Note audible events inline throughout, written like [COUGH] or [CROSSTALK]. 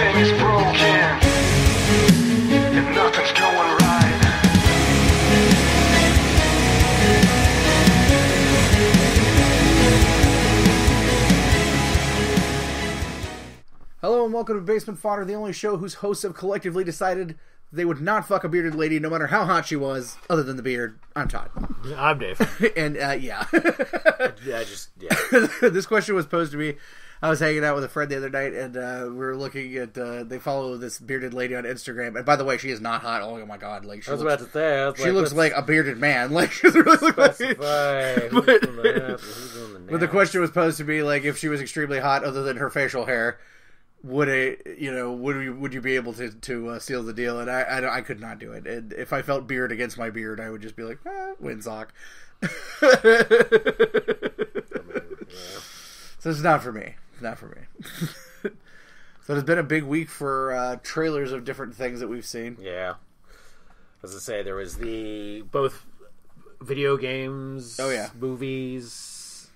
Everything is broken, and nothing's going right. Hello and welcome to Basement Fodder, the only show whose hosts have collectively decided they would not fuck a bearded lady no matter how hot she was, other than the beard. I'm Todd. I'm Dave. [LAUGHS] and uh, yeah, [LAUGHS] yeah, just yeah. [LAUGHS] this question was posed to me. I was hanging out with a friend the other night, and uh, we were looking at. Uh, they follow this bearded lady on Instagram, and by the way, she is not hot. Oh my god, like she I was looks, about to say. She like, looks like a bearded man. [LAUGHS] Like she really like. [LAUGHS] But- the nap, who's doing the [LAUGHS] But the question was posed to me like if she was extremely hot, other than her facial hair, would a you know would you would you be able to to uh, seal the deal? And I, I I could not do it. And if I felt beard against my beard, I would just be like ah, windsock. so it's not for me. Not for me. [LAUGHS] so it's been a big week for uh, trailers of different things that we've seen. Yeah. As I say, there was the both video games. Oh, yeah. movies,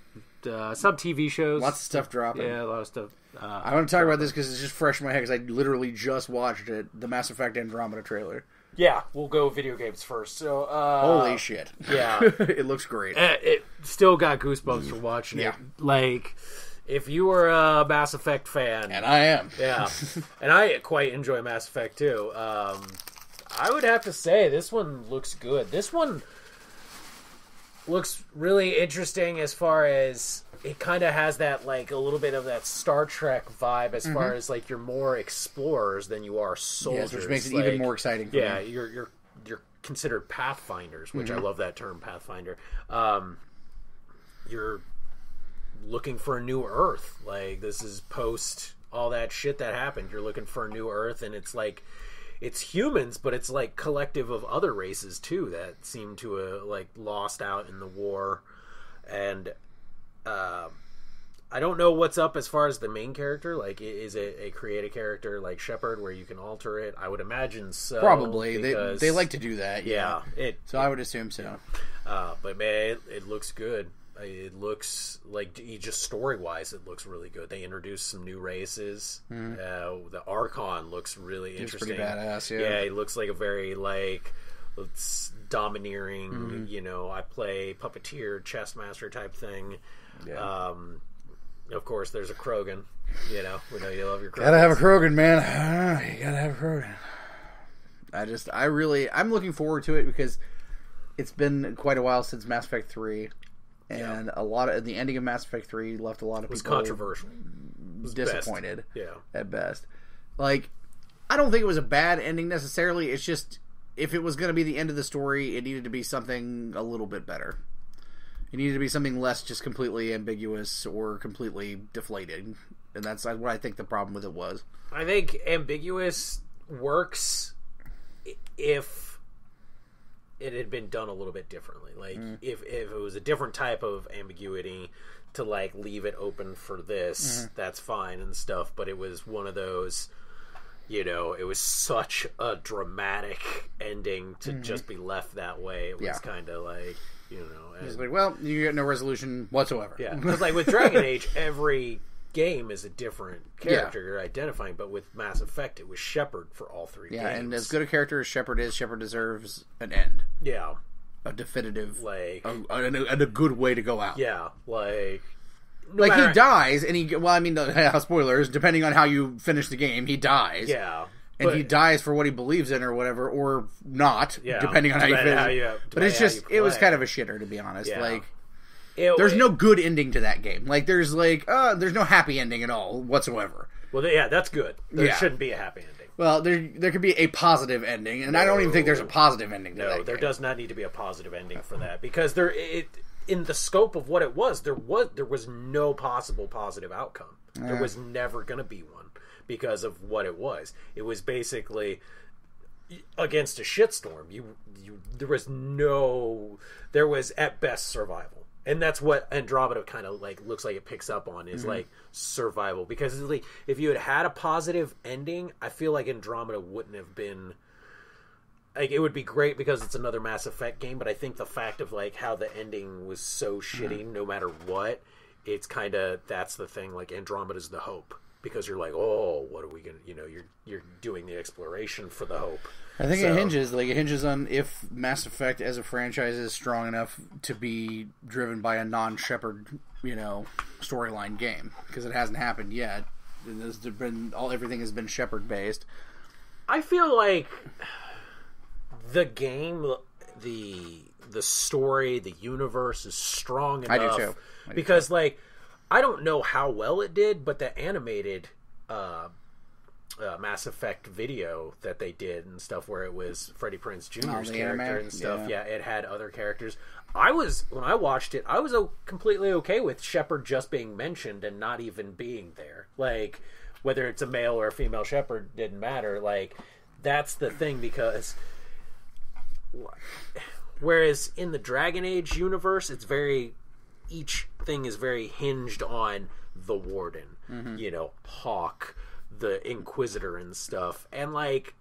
uh, some TV shows. Lots of stuff dropping. Yeah, a lot of stuff. Uh, I want to talk about this because it's just fresh in my head because I literally just watched it, the Mass Effect Andromeda trailer. yeah, we'll go video games first. So, uh, Holy shit! yeah. [LAUGHS] it looks great. Uh, it still got goosebumps from watching Yeah. it. Like, if you were a Mass Effect fan, And I am. Yeah, [LAUGHS] and I quite enjoy Mass Effect too. Um, I would have to say this one looks good. This one looks really interesting as far as it kind of has that like a little bit of that Star Trek vibe as far as like you're more explorers than you are soldiers, Yes, which makes it Like, even more exciting. For yeah, me. you're you're you're considered pathfinders, which Mm-hmm. I love that term, pathfinder. Um, you're looking for a new Earth. Like this is post all that shit that happened. You're looking for a new Earth, and it's like it's humans, but it's like collective of other races too that seem to have like lost out in the war, and. Uh, I don't know what's up as far as the main character. Like, is it a create a character like Shepard where you can alter it? I would imagine so. Probably they because- they like to do that. yeah. It, So I would assume so. uh, but man, it, it looks good. It looks like just story wise, it looks really good. They introduced some new races. Uh, the Archon looks really It's interesting. pretty badass. Yeah. Yeah, he looks like a very like it's domineering. Mm-hmm. You know, I play puppeteer, chess master type thing. Um, of course, there's a Krogan. You know, we know you love your Krogan. Gotta have a Krogan, man. Ah, you gotta have a Krogan. I just, I really, I'm looking forward to it because it's been quite a while since Mass Effect Three, and a lot of the ending of Mass Effect Three left a lot of It was people controversial. Was best. disappointed Yeah. at best. Like, I don't think it was a bad ending necessarily. It's just if it was going to be the end of the story, it needed to be something a little bit better. It needed to be something less just completely ambiguous or completely deflated, and that's what I think the problem with it was. I think ambiguous works if it had been done a little bit differently. Like mm. if if it was a different type of ambiguity to like leave it open for this, mm-hmm. that's fine and stuff. But it was one of those. You know, it was such a dramatic ending to mm-hmm. just be left that way. It was Yeah. kind of like, you know, and- It's like, well, you get no resolution whatsoever. yeah, [LAUGHS] because like with Dragon Age, every game is a different character you're identifying, but with Mass Effect, it was Shepard for all three Yeah, games. and as good a character as Shepard is, Shepard deserves an end, yeah, a definitive, like a, and, a, and a good way to go out. yeah, like no like matter- he dies, and he well, I mean, uh, [LAUGHS] spoilers. Depending on how you finish the game, he dies. Yeah, and but- he dies for what he believes in, or whatever, or not, Yeah, depending on how you finish. how you- but it's just, it was kind of a shitter, to be honest. Yeah. Like, it- there's it- no good ending to that game. Like, there's like, uh, there's no happy ending at all whatsoever. Well, yeah, that's good. There Yeah. shouldn't be a happy ending. Well, there there could be a positive ending, and I don't even think there's a positive ending to No, there game. does not need to be a positive ending for that because there it in the scope of what it was, there was there was no possible positive outcome. There was never going to be one because of what it was. It was basically against a shitstorm. You you there was no there was at best survival. And that's what Andromeda kind of like looks like it picks up on is mm-hmm. like survival. Because it's like if you had had a positive ending, I feel like Andromeda wouldn't have been like it would be great because it's another Mass Effect game, but I think the fact of like how the ending was so shitty, mm-hmm. no matter what, it's kind of that's the thing. Like Andromeda's the hope, because you're like, oh, what are we gonna? You know, you're you're doing the exploration for the hope. I think So- it hinges like it hinges on if Mass Effect as a franchise is strong enough to be driven by a non-Shepard, you know, storyline game because it hasn't happened yet. There's been all everything has been Shepard based. I feel like the game, the the story, the universe is strong I do enough too. I do because, like, I don't know how well it did, but the animated uh, uh, Mass Effect video that they did and stuff, where it was Freddie Prinze Jr.'s Oh, character anime? and stuff. Yeah. Yeah. it had other characters. I was when I watched it, I was o- completely okay with Shepard just being mentioned and not even being there. Like whether it's a male or a female Shepard didn't matter. Like that's the thing because whereas in the Dragon Age universe, it's very each thing is very hinged on the Warden, mm-hmm. you know, Hawke, the Inquisitor, and stuff, and like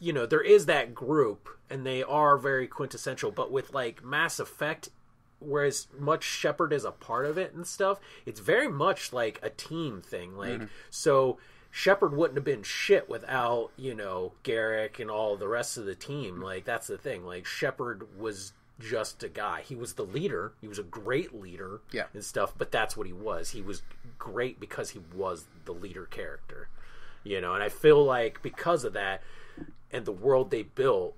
you know there is that group and they are very quintessential but with like mass effect whereas much shepard is a part of it and stuff it's very much like a team thing like mm-hmm. so shepard wouldn't have been shit without you know garrick and all the rest of the team. Mm-hmm. Like that's the thing. Like shepard was just a guy. He was the leader. He was a great leader Yeah. and stuff but that's what he was. He was great because he was the leader character you know and i feel like because of that and the world they built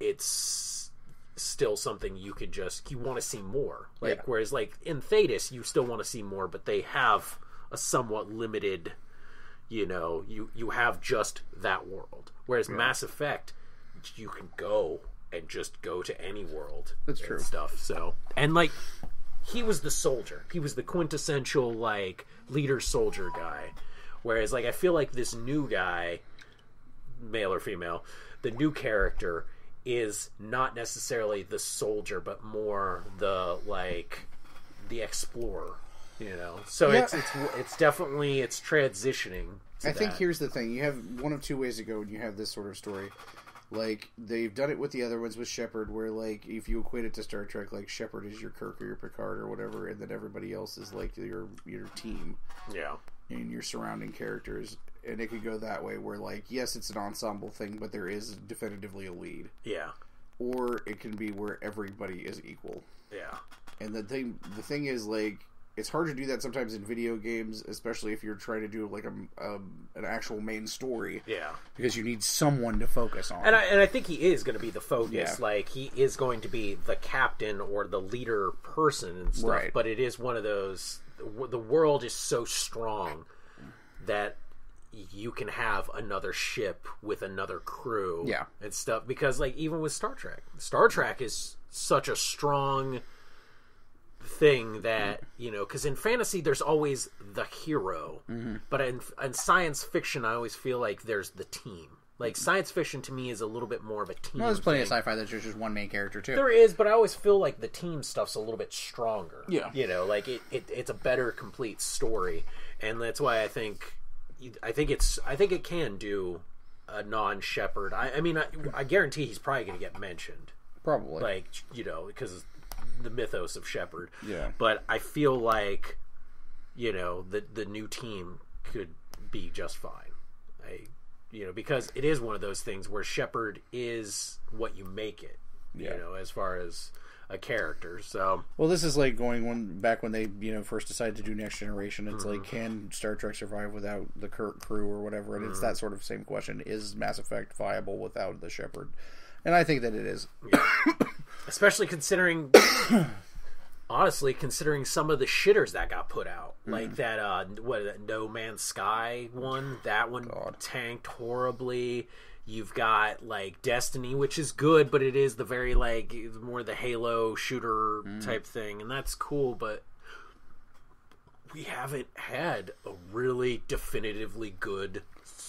it's still something you could just you want to see more. Like Yeah. whereas like in Thedas you still want to see more but they have a somewhat limited you know you you have just that world. Whereas Mass Effect you can go and just go to any world That's and true. stuff so and like he was the soldier he was the quintessential like leader soldier guy whereas like I feel like this new guy male or female, the new character is not necessarily the soldier, but more the like the explorer. You know, so Yeah. it's it's it's definitely it's transitioning. I think here's the thing: you have one of two ways to go when you have this sort of story. Like they've done it with the other ones with Shepard, where like if you equate it to Star Trek, like Shepard is your Kirk or your Picard or whatever, and then everybody else is like your your team. Yeah, and your surrounding characters. And it could go that way, where like yes, it's an ensemble thing, but there is definitively a lead, yeah, or it can be where everybody is equal. yeah, And the thing, the thing is, like, it's hard to do that sometimes in video games, especially if you're trying to do like a, um an actual main story, yeah. because you need someone to focus on. And I and I think he is going to be the focus. Yeah. Like he is going to be the captain or the leader person and stuff. Right. But it is one of those. The world is so strong that you can have another ship with another crew. Yeah. and stuff. Because like even with Star Trek, Star Trek is such a strong thing that you know because in fantasy there's always the hero Mm-hmm. but in, in science fiction i always feel like there's the team like science fiction to me is a little bit more of a team there's plenty thing. of sci-fi that's just one main character too. there is but i always feel like the team stuff's a little bit stronger Yeah. you know like it, it it's a better complete story and that's why i think i think it's i think it can do a non-shepard i, I mean I, I guarantee he's probably going to get mentioned Probably. like you know because the mythos of Shepard. Yeah. But I feel like you know the the new team could be just fine. I you know because it is one of those things where Shepard is what you make it. Yeah. You know as far as a character. So well, this is like going one back when they you know first decided to do Next Generation. It's like, Mm-hmm. can Star Trek survive without the Kirk crew or whatever? And it's Mm-hmm. that sort of same question: Is Mass Effect viable without the Shepard? And I think that it is. [COUGHS] especially considering honestly considering some of the shitters that got put out. Like that uh what that no man's sky one? That one God. tanked horribly. You've got like destiny which is good but it is the very like more the halo shooter type thing and that's cool but we haven't had a really definitively good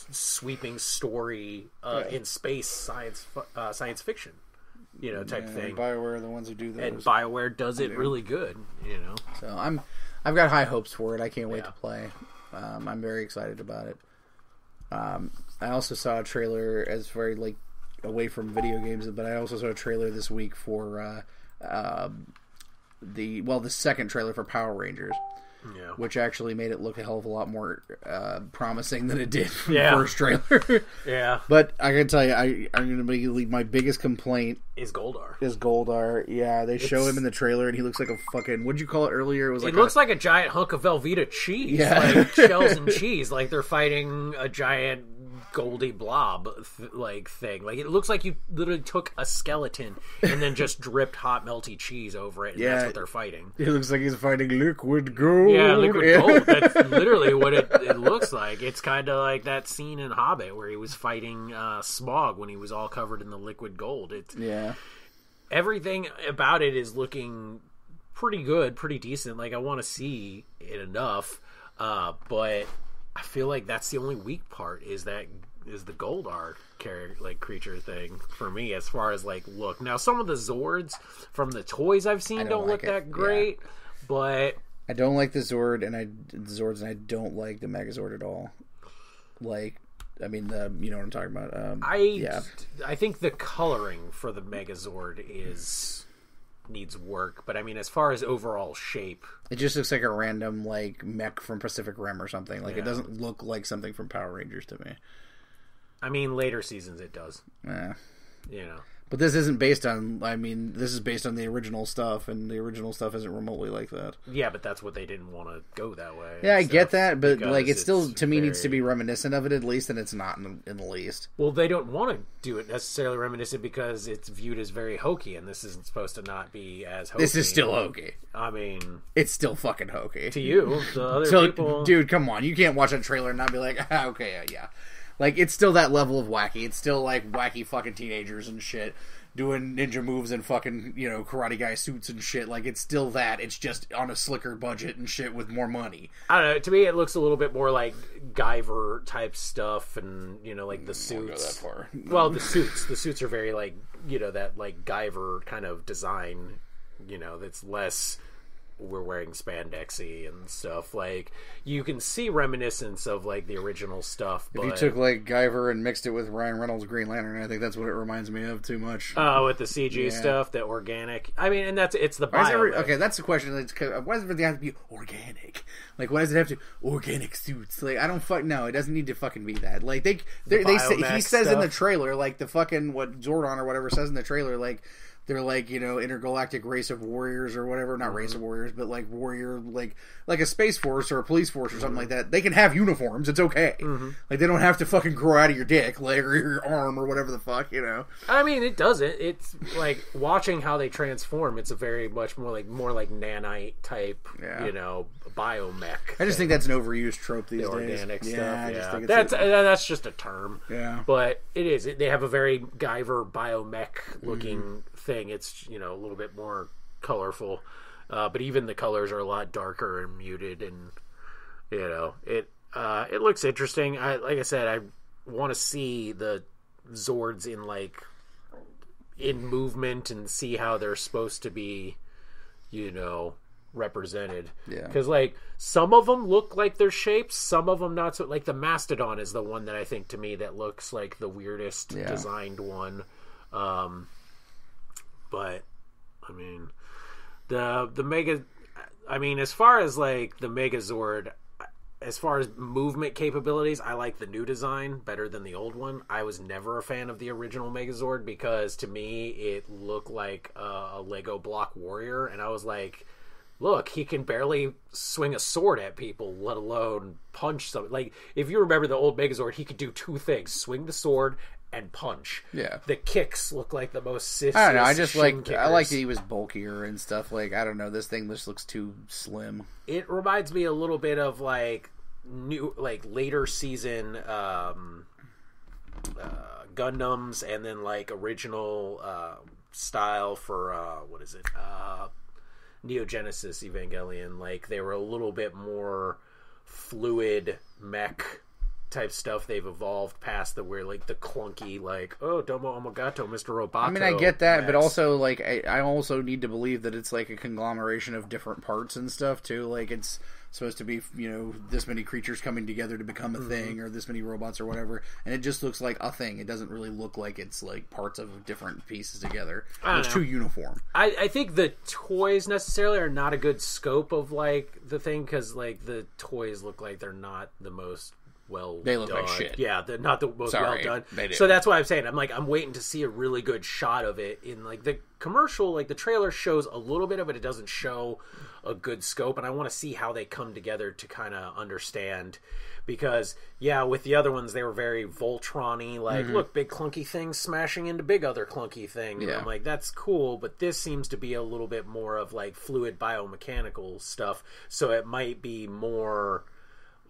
sweeping story uh, Yeah. in space science uh, science fiction you know type And thing Bioware are the ones who do that, and Bioware does it really good. You know, So I'm, I've got high hopes for it. I can't wait Yeah. to play. Um, I'm very excited about it. Um, I also saw a trailer as very like away from video games, but I also saw a trailer this week for uh, um the well, the second trailer for Power Rangers. Yeah. which actually made it look a hell of a lot more uh, promising than it did from Yeah. the first trailer. [LAUGHS] Yeah. but I can tell you, I I'm gonna make my biggest complaint Is Goldar. is Goldar. Yeah, they show him in the trailer, and he looks like a fucking. What'd you call it earlier? It was like It looks a, like a giant hunk of Velveeta cheese, Yeah. like shells and [LAUGHS] cheese, like they're fighting a giant goldy blob th- like thing. Like it looks like you literally took a skeleton and then just dripped hot melty cheese over it, and Yeah. that's what they're fighting. He looks like he's fighting liquid gold. Yeah, liquid gold. That's [LAUGHS] literally what it, it looks like. It's kind of like that scene in Hobbit where he was fighting uh, Smaug when he was all covered in the liquid gold. It's yeah. everything about it is looking pretty good, pretty decent. Like I want to see it enough, uh, but I feel like that's the only weak part is that is the Goldar character like creature thing for me as far as like look. Now some of the Zords from the toys I've seen don't don't, like look it, that great, but I don't like the Zord, and I the Zords, and I don't like the Megazord at all. Like, I mean, the you know what I'm talking about. Um, I yeah, I think the coloring for the Megazord is needs work, but I mean as far as overall shape, it just looks like a random like mech from Pacific Rim or something. Like, it doesn't look like something from Power Rangers to me. I mean later seasons it does, Yeah, you know. But this isn't based on. I mean, this is based on the original stuff, and the original stuff isn't remotely like that. Yeah, but that's what they didn't want to go that way. Yeah, I get that, but like, it still to me needs to be reminiscent of it at least, and it's not in the, in the least. Well, they don't want to do it necessarily reminiscent because it's viewed as very hokey, and this isn't supposed to not be as hokey. This is still hokey. I mean, It's still fucking hokey. to you, the other So, people, dude, come on. You can't watch a trailer and not be like, ah, [LAUGHS] okay, yeah, yeah. Like, it's still that level of wacky. It's still like wacky fucking teenagers and shit doing ninja moves and fucking, you know, karate guy suits and shit. Like, it's still that. It's just on a slicker budget and shit with more money. I don't know. To me, it looks a little bit more like Guyver type stuff, and you know, like the mm, Won't go that suits. far. [LAUGHS] Well, the suits, the suits are very like you know that like Guyver kind of design. You know, that's less. We're wearing spandexy and stuff. Like you can see reminiscence of like the original stuff. If But you took, like, Guyver and mixed it with Ryan Reynolds' Green Lantern, I think that's what it reminds me of too much. Oh, with the CG Yeah. stuff, the organic. I mean, and that's it's the bio. every, okay, that's the question. Why does everything have to be organic? Like, why does it have to organic suits? Like, I don't fuck no. It doesn't need to fucking be that. Like, they they, they say, he says in the trailer, like the fucking what Zordon or whatever says in the trailer, like they're like you know intergalactic race of warriors or whatever, not race of warriors, but like warrior, like like a space force or a police force or something like that. They can have uniforms. It's okay. Like they don't have to fucking grow out of your dick, leg or your arm or whatever the fuck, you know. I mean, it doesn't. It's like watching how they transform. It's a very much more like more like nanite type, Yeah. you know, biomech. I just think that's an overused trope these the days. organic yeah, stuff. I just yeah, think it's that's a- uh, that's just a term. Yeah. but it is. They have a very Guyver biomech looking Mm-hmm. Thing. It's you know a little bit more colorful, uh, but even the colors are a lot darker and muted, and you know it. Uh, it looks interesting. I like I said, I want to see the Zords in like in movement and see how they're supposed to be, you know, represented. Yeah. Because like some of them look like their shapes, some of them not so. Like the mastodon is the one that I think to me that looks like the weirdest Yeah. designed one. Um, but I mean, the the mega. I mean, as far as like the Megazord, as far as movement capabilities, I like the new design better than the old one. I was never a fan of the original Megazord because to me it looked like a, a Lego block warrior, and I was like, look, he can barely swing a sword at people, let alone punch something. Like if you remember the old Megazord, he could do two things: swing the sword and punch. Yeah. the kicks look like the most. I don't know. I just like I like that he was bulkier and stuff. Like I don't know. This thing just looks too slim. it reminds me a little bit of like new like later season um uh gundams and then like original uh style for uh what is it uh neon genesis evangelion like they were a little bit more fluid mech type stuff they've evolved past the where like the clunky like oh domo omogato Mr. Roboto. I mean, I get that, but also like I, I also need to believe that it's like a conglomeration of different parts and stuff too. Like it's supposed to be you know this many creatures coming together to become Mm-hmm. a thing, or this many robots or whatever, and it just looks like a thing. It doesn't really look like it's like parts of different pieces together. It's too uniform. I, I think the toys necessarily are not a good scope of like the thing because like the toys look like they're not the most well They look done. like shit. yeah they're not the most Sorry, well done so that's why i'm saying i'm like i'm waiting to see a really good shot of it in like the commercial like the trailer shows a little bit of it it doesn't show a good scope and i want to see how they come together to kind of understand because yeah with the other ones they were very voltron-y like Mm-hmm. look big clunky things smashing into big other clunky things And Yeah. i'm like that's cool but this seems to be a little bit more of like fluid biomechanical stuff so it might be more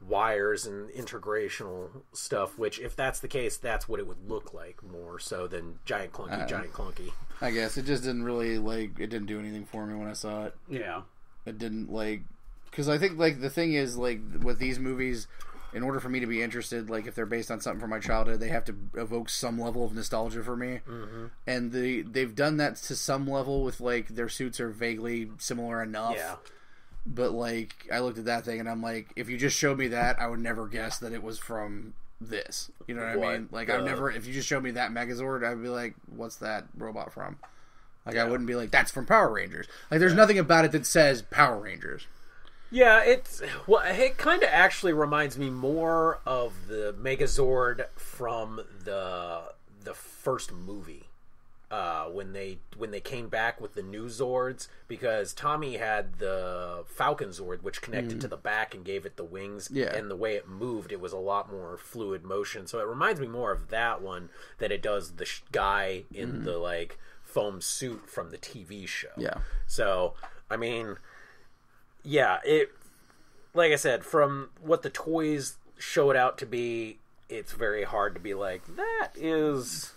wires and integrational stuff which if that's the case that's what it would look like more so than giant clunky Uh, giant clunky I guess it just didn't really like it didn't do anything for me when I saw it. yeah it didn't like because I think like the thing is like with these movies, in order for me to be interested, like if they're based on something from my childhood, they have to evoke some level of nostalgia for me, mm-hmm. and the they've done that to some level with like their suits are vaguely similar enough. yeah But like I looked at that thing and I'm like, if you just showed me that, I would never guess that it was from this. You know what, What? I mean? Like I've never if you just showed me that Megazord, I'd be like, what's that robot from? Like I wouldn't be like, that's from Power Rangers. Like there's nothing about it that says Power Rangers. Yeah, it's well. It kind of actually reminds me more of the Megazord from the the first movie uh, when they when they came back with the new Zords because Tommy had the Falcon Zord which connected to the back and gave it the wings. Yeah. and the way it moved, it was a lot more fluid motion. So it reminds me more of that one than it does the sh- guy in the like foam suit from the TV show. Yeah. So I mean yeah, it like I said, from what the toys show it out to be, it's very hard to be like that is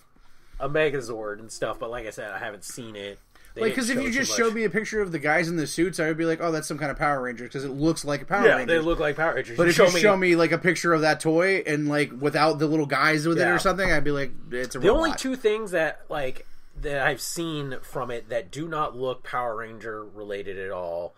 a Megazord and stuff. But like I said, I haven't seen it. They Like, because if you just showed me a picture of the guys in the suits, I would be like, "Oh, that's some kind of Power Ranger," because it looks like a Power yeah, Ranger. they look like Power Rangers. but You if you show me like a picture of that toy and like without the little guys with it or something, I'd be like, "It's a the robot." only two things that like that I've seen from it that do not look Power Ranger related at all.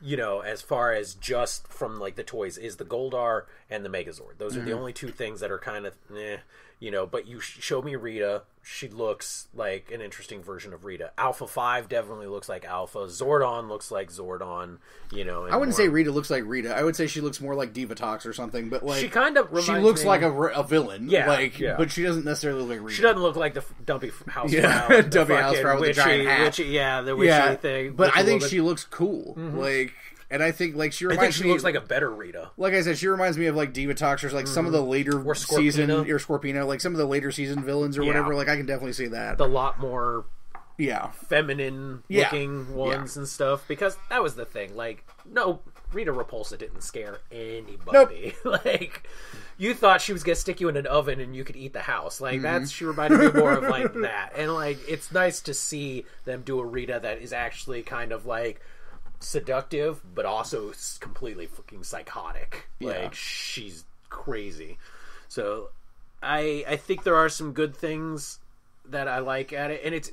You know, as far as just from like the toys, is the Goldar and the Megazord. Those are Mm-hmm. the only two things that are kind of, eh, you know. But you sh- showed me Rita. She looks like an interesting version of Rita. Alpha Five definitely looks like Alpha. Zordon looks like Zordon. You know, I wouldn't say Rita looks like Rita. I would say she looks more like Divatox or something. But like she kind of she looks me- like a, a villain. Yeah, like yeah. but she doesn't necessarily look like Rita. She doesn't look like the [LAUGHS] dumpy house Yeah, dumpy house with the witchy- giant hat. witchy- yeah, the witchy yeah, thing. but I think she looks cool. Mm-hmm. Like, and I think like she I reminds think she me. looks like a better Rita. like I said, she reminds me of like Divatox or like some of the later Or Scorpina. season or Scorpina, like some of the later season villains or Yeah. whatever. Like I can definitely see that. The lot more yeah, feminine Yeah. looking ones and stuff because that was the thing. Like, no, Rita Repulsa didn't scare anybody. [LAUGHS] like, you thought she was gonna stick you in an oven and you could eat the house. Like, Mm-hmm. that's she reminded me more of like [LAUGHS] that. And like, it's nice to see them do a Rita that is actually kind of like seductive, but also completely fucking psychotic. Yeah. Like, she's crazy. So, I I think there are some good things that I like at it, and it's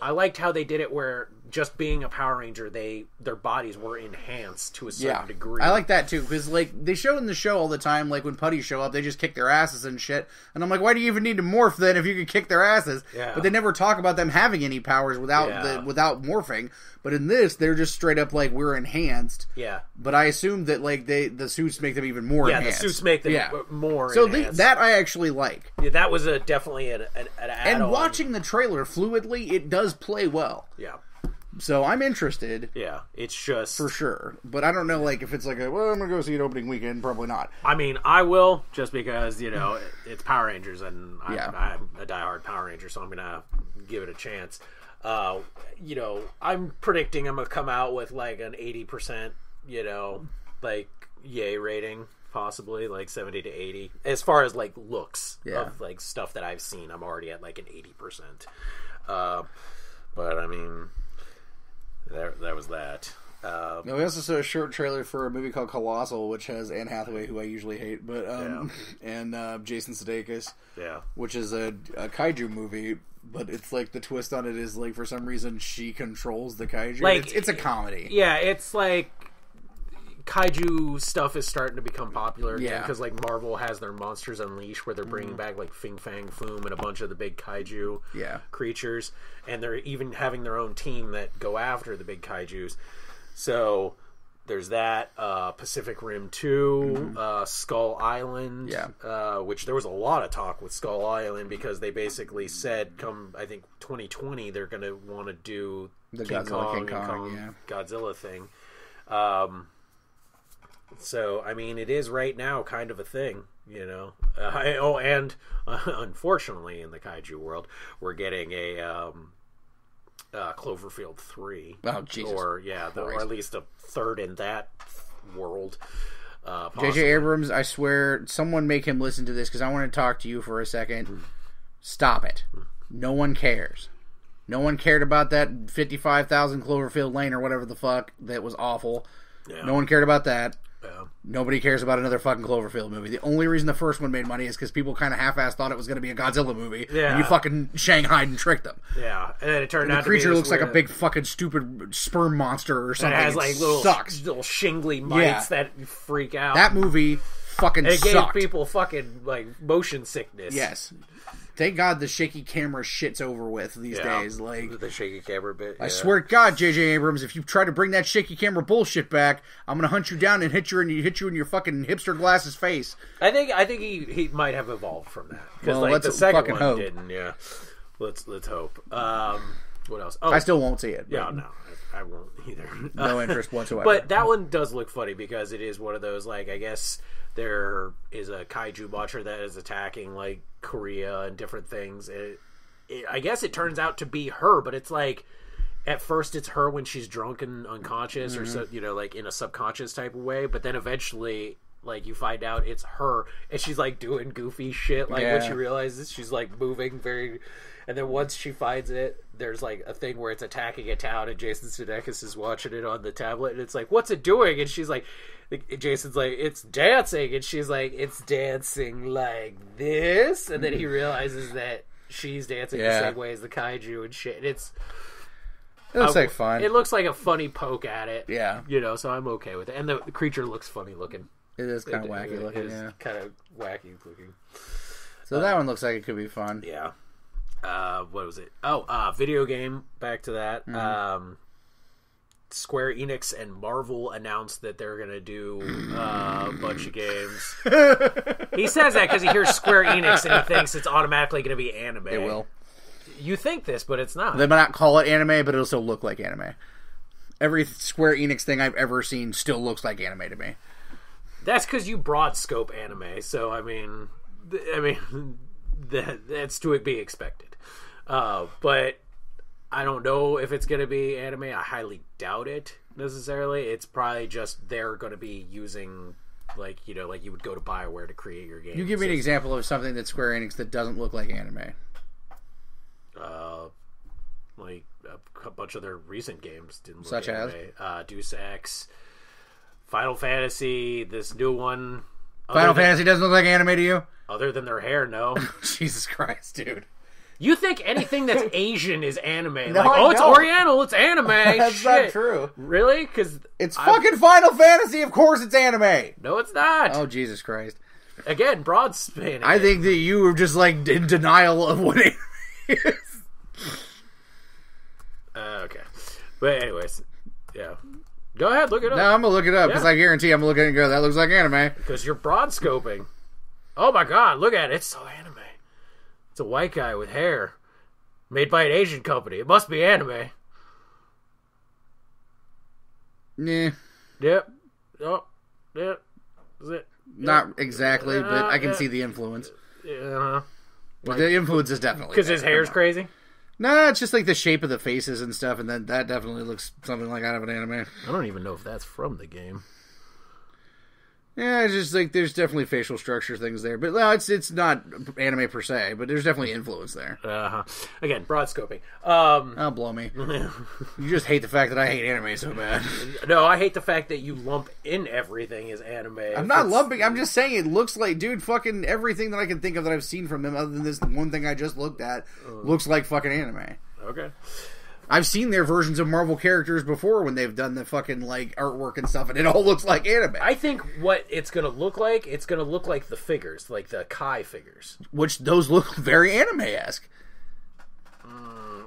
I liked how they did it where just being a Power Ranger, they their bodies were enhanced to a certain yeah. degree. I like that too because like they show in the show all the time. Like when putties show up, they just kick their asses and shit. And I'm like, why do you even need to morph then if you could kick their asses? Yeah. But they never talk about them having any powers without Yeah. the without morphing. But in this, they're just straight up like we're enhanced. Yeah, But I assume that like they the suits make them even more. yeah. The suits make them Yeah. more. So the, that I actually like. yeah, that was a definitely an, an, an. And watching the trailer fluidly, it does play well. yeah, So I'm interested yeah. It's just for sure. But I don't know like if it's like a well, I'm gonna go see it opening weekend. Probably not. I mean, I will just because you know it's Power Rangers, and I'm, Yeah. I'm a diehard Power Ranger, so I'm gonna give it a chance. Uh, you know, I'm predicting I'm gonna come out with like an 80 percent, you know, like yay rating, possibly like 70 to 80. As far as like looks Yeah. of like stuff that I've seen, I'm already at like an 80 percent. Uh, but I mean, there, that was that. Uh, No, we also saw a short trailer for a movie called Colossal, which has Anne Hathaway, who I usually hate, but um, [LAUGHS] and uh, Jason Sudeikis, yeah. which is a, a kaiju movie. But it's like the twist on it is like for some reason she controls the kaiju. Like- it's, it's a comedy. Yeah, it's like kaiju stuff is starting to become popular again Yeah. because like Marvel has their Monsters Unleashed where they're bringing back like Fing Fang Foom and a bunch of the big kaiju Yeah. creatures, and they're even having their own team that go after the big kaiju's. So there's that uh, Pacific Rim 2 uh, Skull Island, Yeah. uh, which there was a lot of talk with Skull Island because they basically said, come I think 2020, they're going to want to do The King Godzilla, Kong, King Kong, Kong yeah. Godzilla thing. Um, so I mean, it is right now kind of a thing, you know. Uh, [LAUGHS] I, oh, and uh, unfortunately, in the kaiju world, we're getting a um, uh, Cloverfield three, Oh, Jesus or yeah, the, or at least a third in that world. Uh, J.J. Abrams, I swear, someone make him listen to this because I want to talk to you for a second. Stop it. No one cares. No one cared about that 55,000 Cloverfield Lane or whatever the fuck that was awful. Yeah. No one cared about that. Yeah. Nobody cares about another fucking Cloverfield movie. The only reason the first one made money is because people kind of half-assed thought it was going to be a Godzilla movie. Yeah. And you fucking shanghaied and tricked them. Yeah, and then it turned out The creature looks like a big fucking stupid sperm monster or something It something. has like little sucks. little shingly mites Yeah. that freak out. That movie fucking it gave sucked. people fucking like motion sickness. Yes. Thank God the shaky camera shit's over with these Yeah. days. Like, the shaky camera bit. I swear to God, J.J. Abrams, if you try to bring that shaky camera bullshit back, I'm gonna hunt you down and hit you and you hit you in your fucking hipster glasses face. I think I think he, he might have evolved from that because Well, like let's the second one hope. didn't. Yeah, let's let's hope. Um, what else? Oh, I still won't see it. yeah, but no, I, won't [LAUGHS] either. no uh, interest whatsoever. But that one does look funny because it is one of those like I guess there is a kaiju butcher that is attacking like Korea and different things. It, it, I guess it turns out to be her, but it's like at first it's her when she's drunk and unconscious, or so mm-hmm. you know, like in a subconscious type of way. But then eventually. Like you find out it's her, and she's like doing goofy shit. Like when she realizes she's like moving very, and then once she finds it, there's like a thing where it's attacking a town, and Jason Sudeikis is watching it on the tablet, and it's like, "What's it doing?" And she's like, Jason's like, "It's dancing," and she's like, "It's dancing like this," and then he mm-hmm. realizes that she's dancing Yeah. the same way as the kaiju and shit. And it's it looks like fun. It looks like a funny poke at it. yeah, You know, so I'm okay with it. And the, the creature looks funny looking. it is kind It- of wacky it looking. is Yeah, kind of wacky looking. so that one looks like it could be fun. Yeah. Uh, what was it? Oh, uh, video game. Back to that. Mm-hmm. Um, Square Enix and Marvel announced that they're gonna do uh, a bunch of games. [LAUGHS] he says that because he hears Square Enix and he thinks it's automatically gonna be anime. It will. You think this, but it's not. They might not call it anime, but it'll still look like anime. Every Square Enix thing I've ever seen still looks like anime to me. That's because you broad scope anime. So I mean, I mean, that, that's to be expected. Uh, but I don't know if it's going to be anime. I highly doubt it necessarily. It's probably just they're going to be using like you know like you would go to Bioware to create your game. You give me an So, example of something that Square Enix that doesn't look like anime. uh, like a bunch of their recent games didn't look Such as? anime. uh, Deus Ex, Final Fantasy, this new one. Final than, Fantasy doesn't look like anime to you? Other than their hair, no. [LAUGHS] Jesus Christ, dude. You think anything that's Asian is anime? [LAUGHS] No, like, I oh, it's don't. Oriental, it's anime. [LAUGHS] That's Shit. not true. Really? Because It's fucking Final Fantasy. Of course, it's anime. no, it's not. Oh Jesus Christ! Again, broad spanning. I think that you were just like in denial of what anime is. Uh, okay, but anyways, yeah. Go ahead, look it up No, I'm gonna look it up because Yeah. I guarantee I'm gonna look at it and go, "That looks like anime." because you're broad scoping. Oh my god, look at it! It's so anime. It's a white guy with hair, made by an Asian company. It must be anime. Yeah, Yep. Oh, yep. Is it? not exactly, but I can Uh, see the influence. Yeah. the influence is definitely Because his there. hair's crazy. Nah, it's just like the shape of the faces and stuff, and then that definitely looks something like out of an anime. I don't even know if that's from the game. Yeah, it's just like there's definitely facial structure things there, but no, it's it's not anime per se, but there's definitely influence there. Uh-huh. Again, broad scoping. Um, Oh, blow me! [LAUGHS] you just hate the fact that I hate anime so bad. [LAUGHS] no, I hate the fact that you lump in everything as anime. I'm not lumping. I'm just saying it looks like, dude, fucking everything that I can think of that I've seen from them, other than this one thing I just looked at, looks like fucking anime. Okay. I've seen their versions of Marvel characters before when they've done the fucking like artwork and stuff, and it all looks like anime. I think what it's going to look like, it's going to look like the figures, like the Kai figures. which those look very anime esque.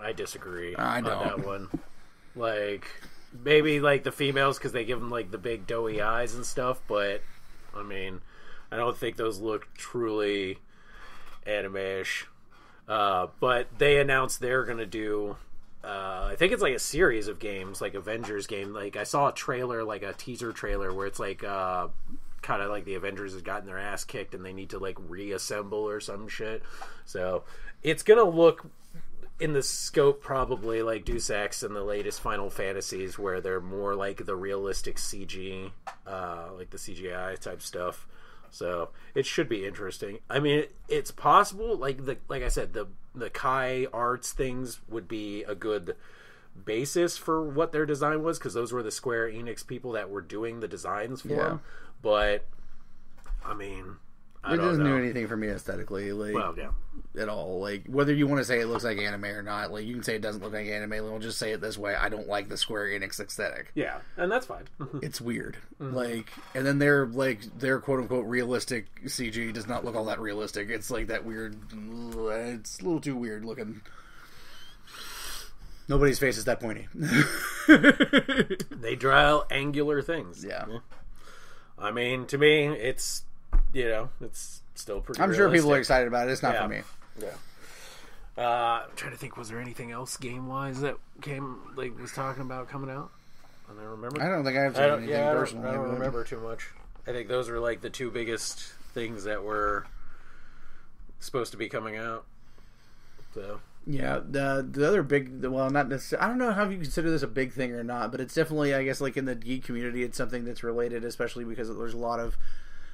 I disagree I on that one. Like maybe like the females because they give them like the big doughy eyes and stuff, but I mean, I don't think those look truly anime-ish. Uh, but they announced they're gonna do. Uh, I think it's like a series of games, like Avengers game. Like I saw a trailer, like a teaser trailer, where it's like uh, kind of like the Avengers has gotten their ass kicked and they need to like reassemble or some shit. So it's gonna look in the scope probably like Deus Ex and the latest Final Fantasies, where they're more like the realistic CG, uh, like the CGI type stuff. So it should be interesting. I mean, it, it's possible. Like the like I said, the the Kai Arts things would be a good basis for what their design was because those were the Square Enix people that were doing the designs for Yeah. them. But I mean, I It doesn't know. do anything for me aesthetically, like Well, yeah. at all. Like whether you want to say it looks like anime or not, like you can say it doesn't look like anime. We'll just say it this way. I don't like the Square Enix aesthetic. Yeah, and that's fine. [LAUGHS] It's weird. Mm-hmm. Like, and then their like their quote unquote realistic CG does not look all that realistic. It's like that weird. It's a little too weird looking. Nobody's face is that pointy. [LAUGHS] they draw angular things. yeah. I mean, to me, it's you know, it's still pretty. I'm sure people are excited about it. It's not Yeah. for me. Yeah. Uh, I'm trying to think. Was there anything else game wise that came like was talking about coming out? I don't remember. I don't think I've I don't, anything yeah, I don't, personally. I don't but- remember too much. I think those were like the two biggest things that were supposed to be coming out. So Yeah, the the other big, well, not necessarily. I don't know how you consider this a big thing or not, but it's definitely, I guess, like in the geek community, it's something that's related, especially because there's a lot of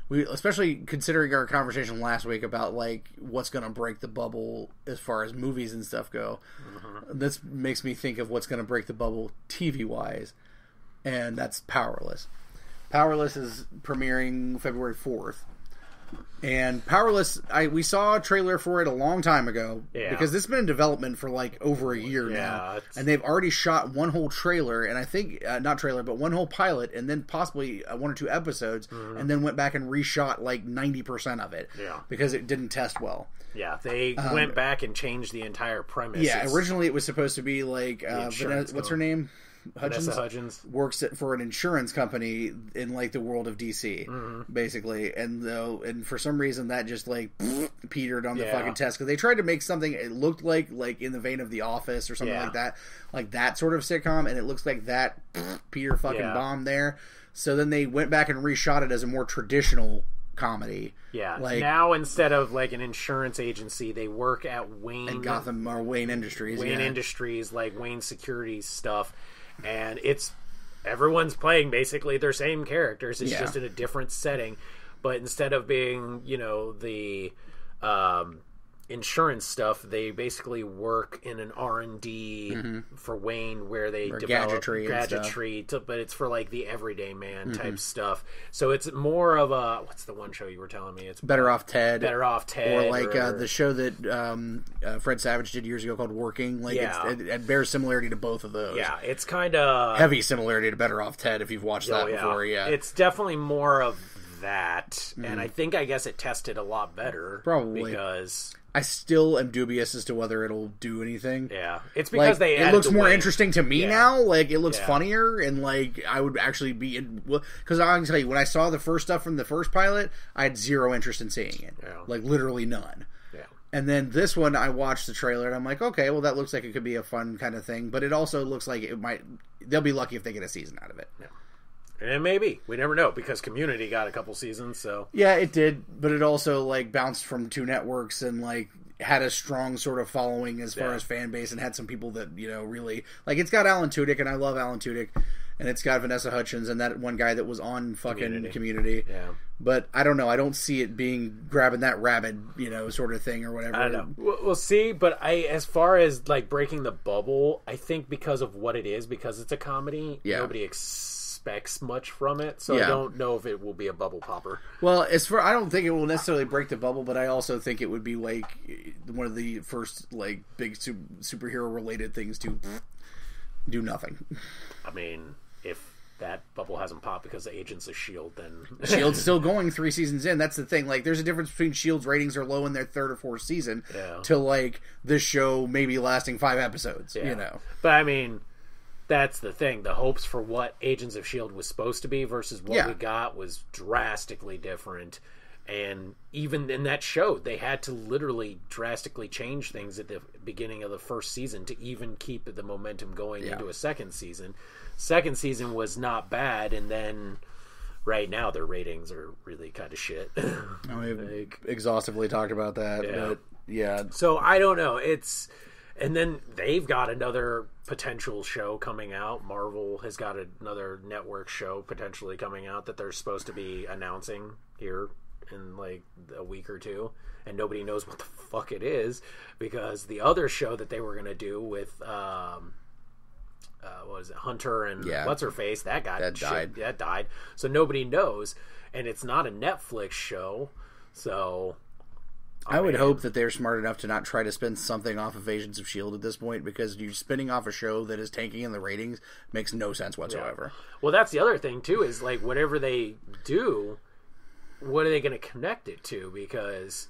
we, especially considering our conversation last week about like what's going to break the bubble as far as movies and stuff go. Mm-hmm. This makes me think of what's going to break the bubble TV wise, and that's Powerless. Powerless is premiering February fourth. And Powerless, I we saw a trailer for it a long time ago Yeah. because this has been in development for like over a year Yeah, now, it's- and they've already shot one whole trailer, and I think uh, not trailer, but one whole pilot, and then possibly uh, one or two episodes, and then went back and reshot like ninety percent of it, Mm-hmm. Yeah. because it didn't test well. yeah, they went back and changed the entire premise. Um, Yeah, It's originally it was supposed to be like uh, Vanessa, what's her name? Hudgens Hudgens. works at, for an insurance company in like the world of DC, Mm-hmm. basically. And though, and for some reason that just like [LAUGHS] petered on the Yeah. fucking test because they tried to make something it looked like like in the vein of The Office or something Yeah. like that, like that sort of sitcom, and it looks like that [LAUGHS] Peter fucking Yeah. bomb there. So then they went back and reshot it as a more traditional comedy. Yeah. Like- now instead of like an insurance agency, they work at Wayne Gotham or Wayne Industries. Wayne yeah. Industries, like Wayne Securities stuff, and it's everyone's playing basically their same characters. It's Yeah. just in a different setting, but instead of being you know the um, insurance stuff, they basically work in an R and D for Wayne where they develop Mm-hmm. gadgetry gadgetry, to, but it's for like the everyday man Mm-hmm. type stuff. So it's more of a what's the one show you were telling me? It's Better off Ted. better off Ted or like uh, the show that um, uh, Fred Savage did years ago called Working. Like Yeah. it's, it, it bears similarity to both of those. yeah, it's kind of heavy similarity to Better Off Ted if you've watched that Oh, yeah. before. Yeah, It's definitely more of that. And I mm. think I guess it tested a lot better. Probably. Because I still am dubious as to whether it'll do anything. yeah. It's because Like they it looks the more interesting to me Yeah. now. Like it looks Yeah. funnier, and like I would actually be in. Because I can tell you, when I saw the first stuff from the first pilot, I had zero interest in seeing it. Yeah. Like literally none. Yeah. And then this one, I watched the trailer and I'm like, okay, well, that looks like it could be a fun kind of thing. But it also looks like it might. They'll be lucky if they get a season out of it. And maybe. We never know because community got a couple seasons, so Yeah, it did, but it also like bounced from two networks and like had a strong sort of following as far Yeah. as fan base and had some people that you know really like. It's got Alan Tudyk, and I love Alan Tudyk, and it's got Vanessa Hudgens and that one guy that was on fucking Community. Community. Yeah. But I don't know. I don't see it being grabbing that rabbit, you know, sort of thing or whatever. I don't know. We'll, we'll see, but I, as far as like breaking the bubble, I think because of what it is, because it's a comedy, Yeah. nobody expects much from it. So Yeah. I don't know if it will be a bubble popper. Well, as for I don't think it will necessarily break the bubble, but I also think it would be like one of the first like big su- superhero related things to do nothing. I mean, if that bubble hasn't popped because of Agents of Shield, then [LAUGHS] Shield's still going three seasons in. That's the thing. Like, there's a difference between Shield's ratings are low in their third or fourth season Yeah. to like this show maybe lasting five episodes. Yeah. You know, But I mean, that's the thing. The hopes for what Agents of Shield was supposed to be versus what Yeah. we got was drastically different. And even in that show, they had to literally drastically change things at the beginning of the first season to even keep the momentum going Yeah. into a second season. Second season was not bad, and then right now their ratings are really kind of shit. [LAUGHS] we've Like- exhaustively talked about that. Yeah. But yeah, So I don't know. It's and then they've got another potential show coming out. Marvel has got another network show potentially coming out that they're supposed to be announcing here in like a week or two, and nobody knows what the fuck it is because the other show that they were gonna do with um. Uh, what was it, Hunter and Yeah. what's her face? That got That shit- died. That died. So nobody knows, and it's not a Netflix show. So I would hope that they're smart enough to not try to spin something off of Agents of Shield at this point because you're spinning off a show that is tanking in the ratings makes no sense whatsoever. Well, that's the other thing too. Is like whatever they do, what are they going to connect it to? Because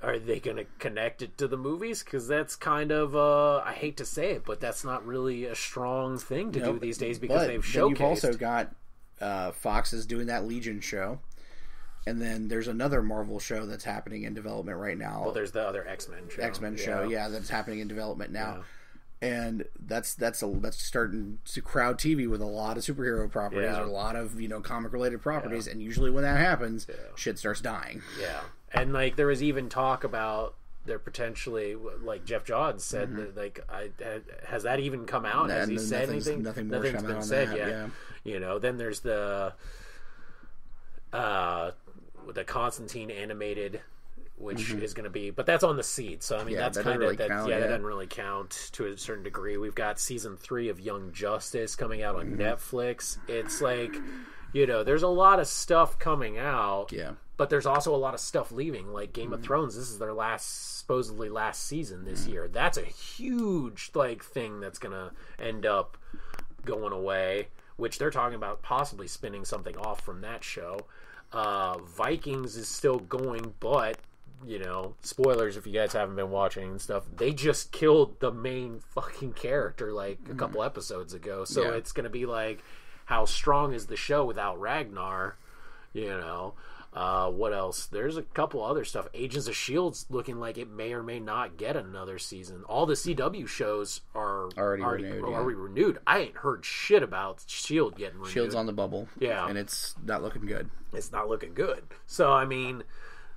are they going to connect it to the movies? Because that's kind of uh, I hate to say it, but that's not really a strong thing to do these days because they've showcased. you've also got uh, Fox is doing that Legion show, and then there's another Marvel show that's happening in development right now. well, there's the other X Men show. X Men show, yeah, that's happening in development now. And that's that's a that's starting to crowd TV with a lot of superhero properties Yeah. or a lot of you know comic related properties, and usually when that happens, shit starts dying. Yeah, and like there was even talk about there potentially like Geoff Johns said that like I has that even come out? Has he Mm-hmm. Said anything? nothing more Nothing's been out on said that, yet. yeah. You know, then there's the uh the Constantine animated. Which is going to be, but that's on the seed. So I mean, Mm-hmm. Yeah, that's that kind of really that, count, yeah, that doesn't really count to a certain degree. We've got season three of Young Justice coming out on Mm-hmm. Netflix. It's like, you know, there's a lot of stuff coming out Yeah, but there's also a lot of stuff leaving like game of thrones this is their last supposedly last season this year that's a huge like thing that's gonna end up going away which they're talking about possibly spinning something off from that show uh vikings is still going but you know spoilers if you guys haven't been watching and stuff. They just killed the main fucking character like a couple episodes ago. So Yeah. it's gonna be like how strong is the show without ragnar you know uh, what else there's a couple other stuff agents of shields looking like it may or may not get another season all the cw shows are Already renewed, are yeah. already renewed i ain't heard shit about shield getting renewed Shield's on the bubble. Yeah. and it's not looking good. it's not looking good. So I mean,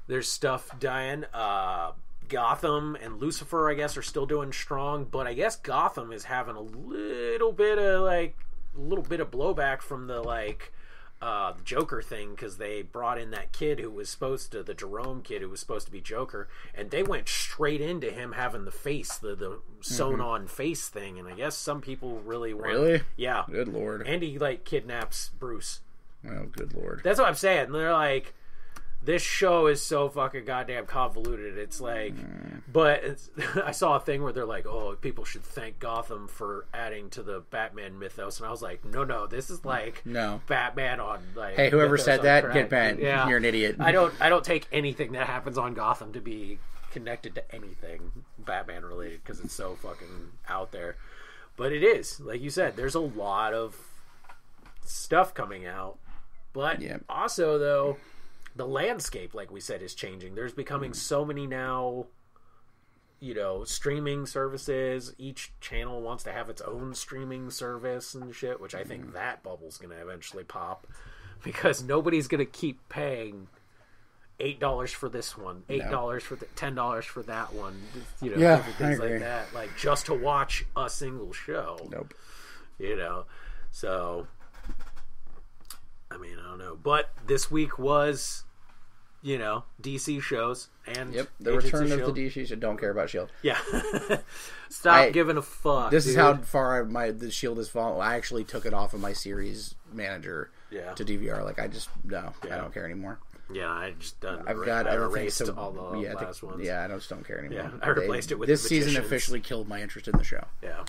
there's stuff dying. Uh, Gotham and Lucifer, I guess, are still doing strong, but I guess Gotham is having a little bit of like a little bit of blowback from the like uh, Joker thing because they brought in that kid who was supposed to the Jerome kid who was supposed to be Joker, and they went straight into him having the face, the the sewn on face thing, and I guess some people really want, Really? yeah, Good lord. and he like kidnaps Bruce. oh, good lord. That's what I'm saying. They're like, this show is so fucking goddamn convoluted. It's like, but it's, [LAUGHS] I saw a thing where they're like, oh, people should thank Gotham for adding to the Batman mythos, and I was like, no, no, this is like No. Batman on like. Hey, whoever said that, crack. get banned. Yeah, You're an idiot. I don't, I don't take anything that happens on Gotham to be connected to anything Batman related because it's so fucking out there. But it is, like you said, there's a lot of stuff coming out. But Yeah. also though, the landscape, like we said, is changing. There's becoming Mm. so many now you know, streaming services. Each channel wants to have its own streaming service and shit, which I Mm. think that bubble's gonna eventually pop. [LAUGHS] Because nobody's gonna keep paying eight dollars for this one, eight dollars for the ten dollars for that one, you know, Yeah, things like that, like just to watch a single show Nope. you know So, I mean, I don't know. But this week was, you know, DC shows and Yep, the return of S.H.I.E.L.D.. the DC. show. Don't care about Shield. Yeah. [LAUGHS] Stop I- giving a fuck. This is how far I, my the Shield has fallen. I actually took it off of my series manager Yeah. to DVR. Like I just no, Yeah. I don't care anymore. Yeah, I just done. I've got I erased so all the yeah, last ones. yeah. I just don't care anymore. Yeah, I replaced it with this The season. Officially killed my interest in the show, yeah.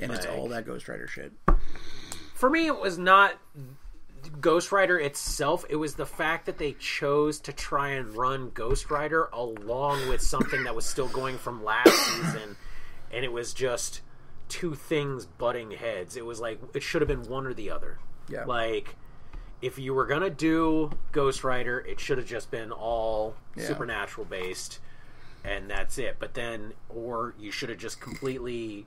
and it's all that Ghost Rider shit. For me, it was not Ghost Rider itself. It was the fact that they chose to try and run Ghost Rider along with something that was still going from last [COUGHS] season, and it was just two things butting heads. It was like it should have been one or the other. Yeah. Like if you were gonna do Ghost Rider, it should have just been all Yeah. supernatural based, and that's it. But then, or you should have just completely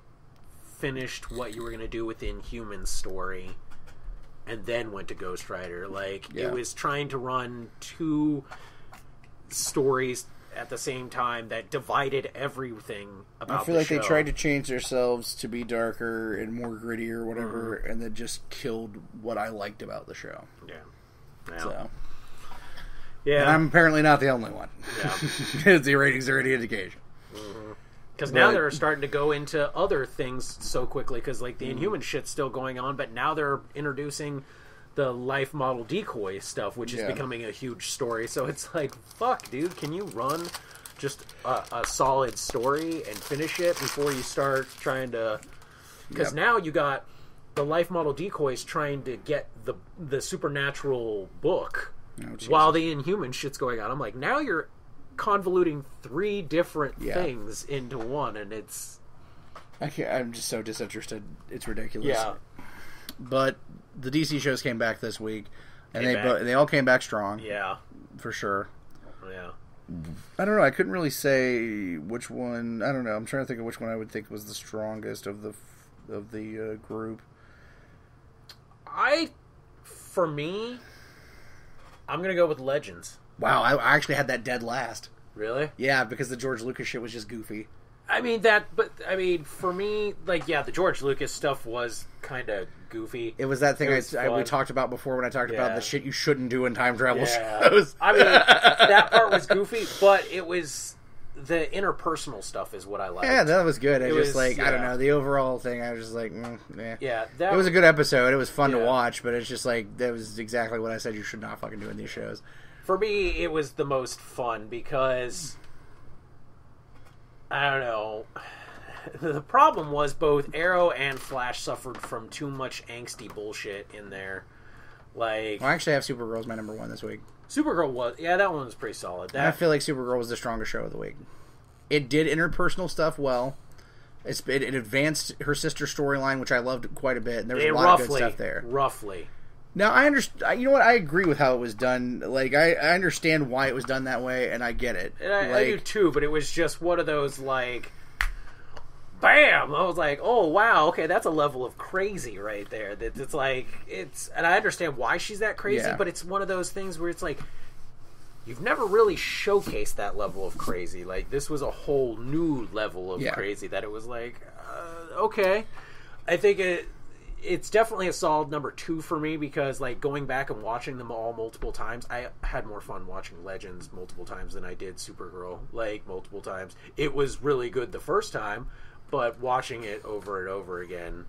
finished what you were gonna do within Inhuman story, and then went to Ghost Rider. Like Yeah. it was trying to run two stories at the same time that divided everything about. I feel the like they tried to change themselves to be darker and more gritty or whatever, Mm-hmm. and then just killed what I liked about the show. Yeah. Yeah. So, yeah. and I'm apparently not the only one. yeah. Because [LAUGHS] the ratings are any indication. Because now But- they're starting to go into other things so quickly. Because like the mm-hmm. Inhuman shit's still going on, but now they're introducing the life model decoy stuff, which is Yeah. becoming a huge story. So it's like, fuck, dude, can you run just a, a solid story and finish it before you start trying to? Because Yep. now you got the life model decoys trying to get the the supernatural book Oh, while the inhuman shit's going on. I'm like, now you're convoluting three different Yeah. things into one, and it's I can't, I'm just so disinterested. It's ridiculous. yeah, But the DC shows came back this week, and Came they bo- they all came back strong yeah, for sure. yeah. I don't know. I couldn't really say which one. I don't know. I'm trying to think of which one I would think was the strongest of the f- of the uh, group. I, for me, I'm gonna go with Legends. Wow, I, I actually had that dead last. Really? Yeah, because the George Lucas shit was just goofy. I mean that, but I mean for me, like yeah, the George Lucas stuff was kind of goofy. It was that thing It I, I we talked about before when I talked about the shit you shouldn't do in time travel Yeah. shows. I mean [LAUGHS] that part was goofy, but it was the interpersonal stuff is what I liked. yeah, that was good. I It just was- like I don't know the overall thing. I was just like, mm, yeah. yeah, that It was a good episode. It was fun to watch, but it's just like that was exactly what I said you should not fucking do in these shows. For me it was the most fun because I don't know. [SIGHS] The problem was both Arrow and Flash suffered from too much angsty bullshit in there. Like Well, I actually have Supergirl's my number one this week. Supergirl was, yeah, that one was pretty solid. And I feel like Supergirl was the strongest show of the week. It did interpersonal stuff well. It's, it, it advanced her sister storyline, which I loved quite a bit. And there was a lot roughly, of good stuff there. roughly, Now I understand. You know what? I agree with how it was done. Like I, I understand why it was done that way, and I get it. and I, I do too. But it was just one of those like, bam! I was like, oh wow, okay, that's a level of crazy right there. That it's like it's, and I understand why she's that crazy, Yeah. but it's one of those things where it's like. You've never really showcased that level of crazy. Like this was a whole new level of Yeah. crazy that it was like, uh, okay. I think it it's definitely a solid number two for me because like going back and watching them all multiple times, I had more fun watching Legends multiple times than I did Supergirl like multiple times. It was really good the first time, but watching it over and over again,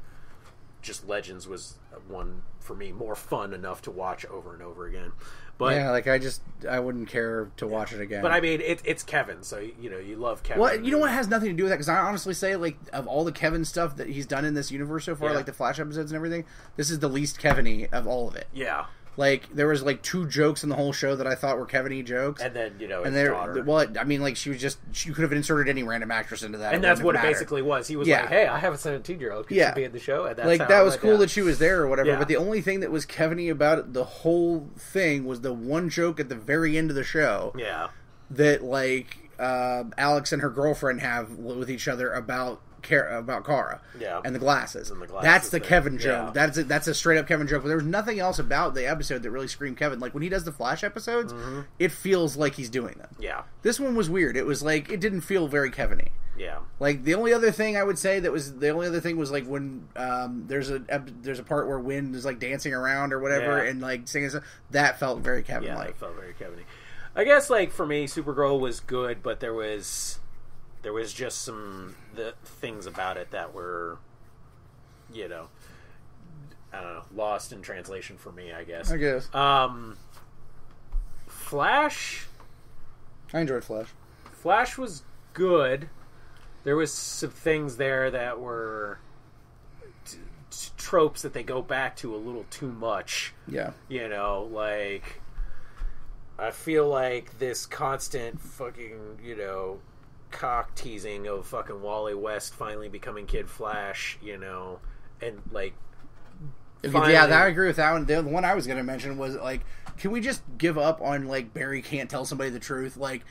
just Legends was one for me more fun enough to watch over and over again. But yeah, like I just I wouldn't care to watch it again. but I mean, it, it's Kevin, so you know you love Kevin. Well, you know what has nothing to do with that because I honestly say like of all the Kevin stuff that he's done in this universe so far, Yeah. like the Flash episodes and everything, this is the least Kevin-y of all of it. Yeah, Like there was like two jokes in the whole show that I thought were Kevin-y jokes, and then you know and there, daughter. well, I mean, like she was just she could have inserted any random actress into that, and that's what it wouldn't have mattered. basically was. He was Yeah. like, "Hey, I have a seventeen-year-old. Could Yeah. be in the show?" And that's like that was cool down. that she was there or whatever. Yeah. But the only thing that was Kevin-y about it, the whole thing was the one joke at the very end of the show Yeah, that like uh, Alex and her girlfriend have with each other about About Kara. Yeah. and the glasses. And the glasses that's the thing. Kevin joke. Yeah. That's a, that's a straight up Kevin joke. But there was nothing else about the episode that really screamed Kevin. Like when he does the Flash episodes, it feels like he's doing them. yeah, This one was weird. It was like it didn't feel very Kevin-y. yeah. Like the only other thing I would say that was the only other thing was like when um, there's a there's a part where Winn is like dancing around or whatever Yeah. and like singing stuff. That felt very Kevin Yeah, like. it felt very Kevin. I guess like for me, Supergirl was good, but there was there was just some the things about it that were, you know, I lost in translation for me. I guess. I guess Um, Flash. I enjoyed Flash. Flash was good. There was some things there that were t- t- tropes that they go back to a little too much. Yeah, You know, like I feel like this constant fucking, you know, cock teasing of fucking Wally West finally becoming Kid Flash, you know, and like Finally. yeah, that, I agree with that one. The one I was going to mention was like, can we just give up on like Barry can't tell somebody the truth? Like,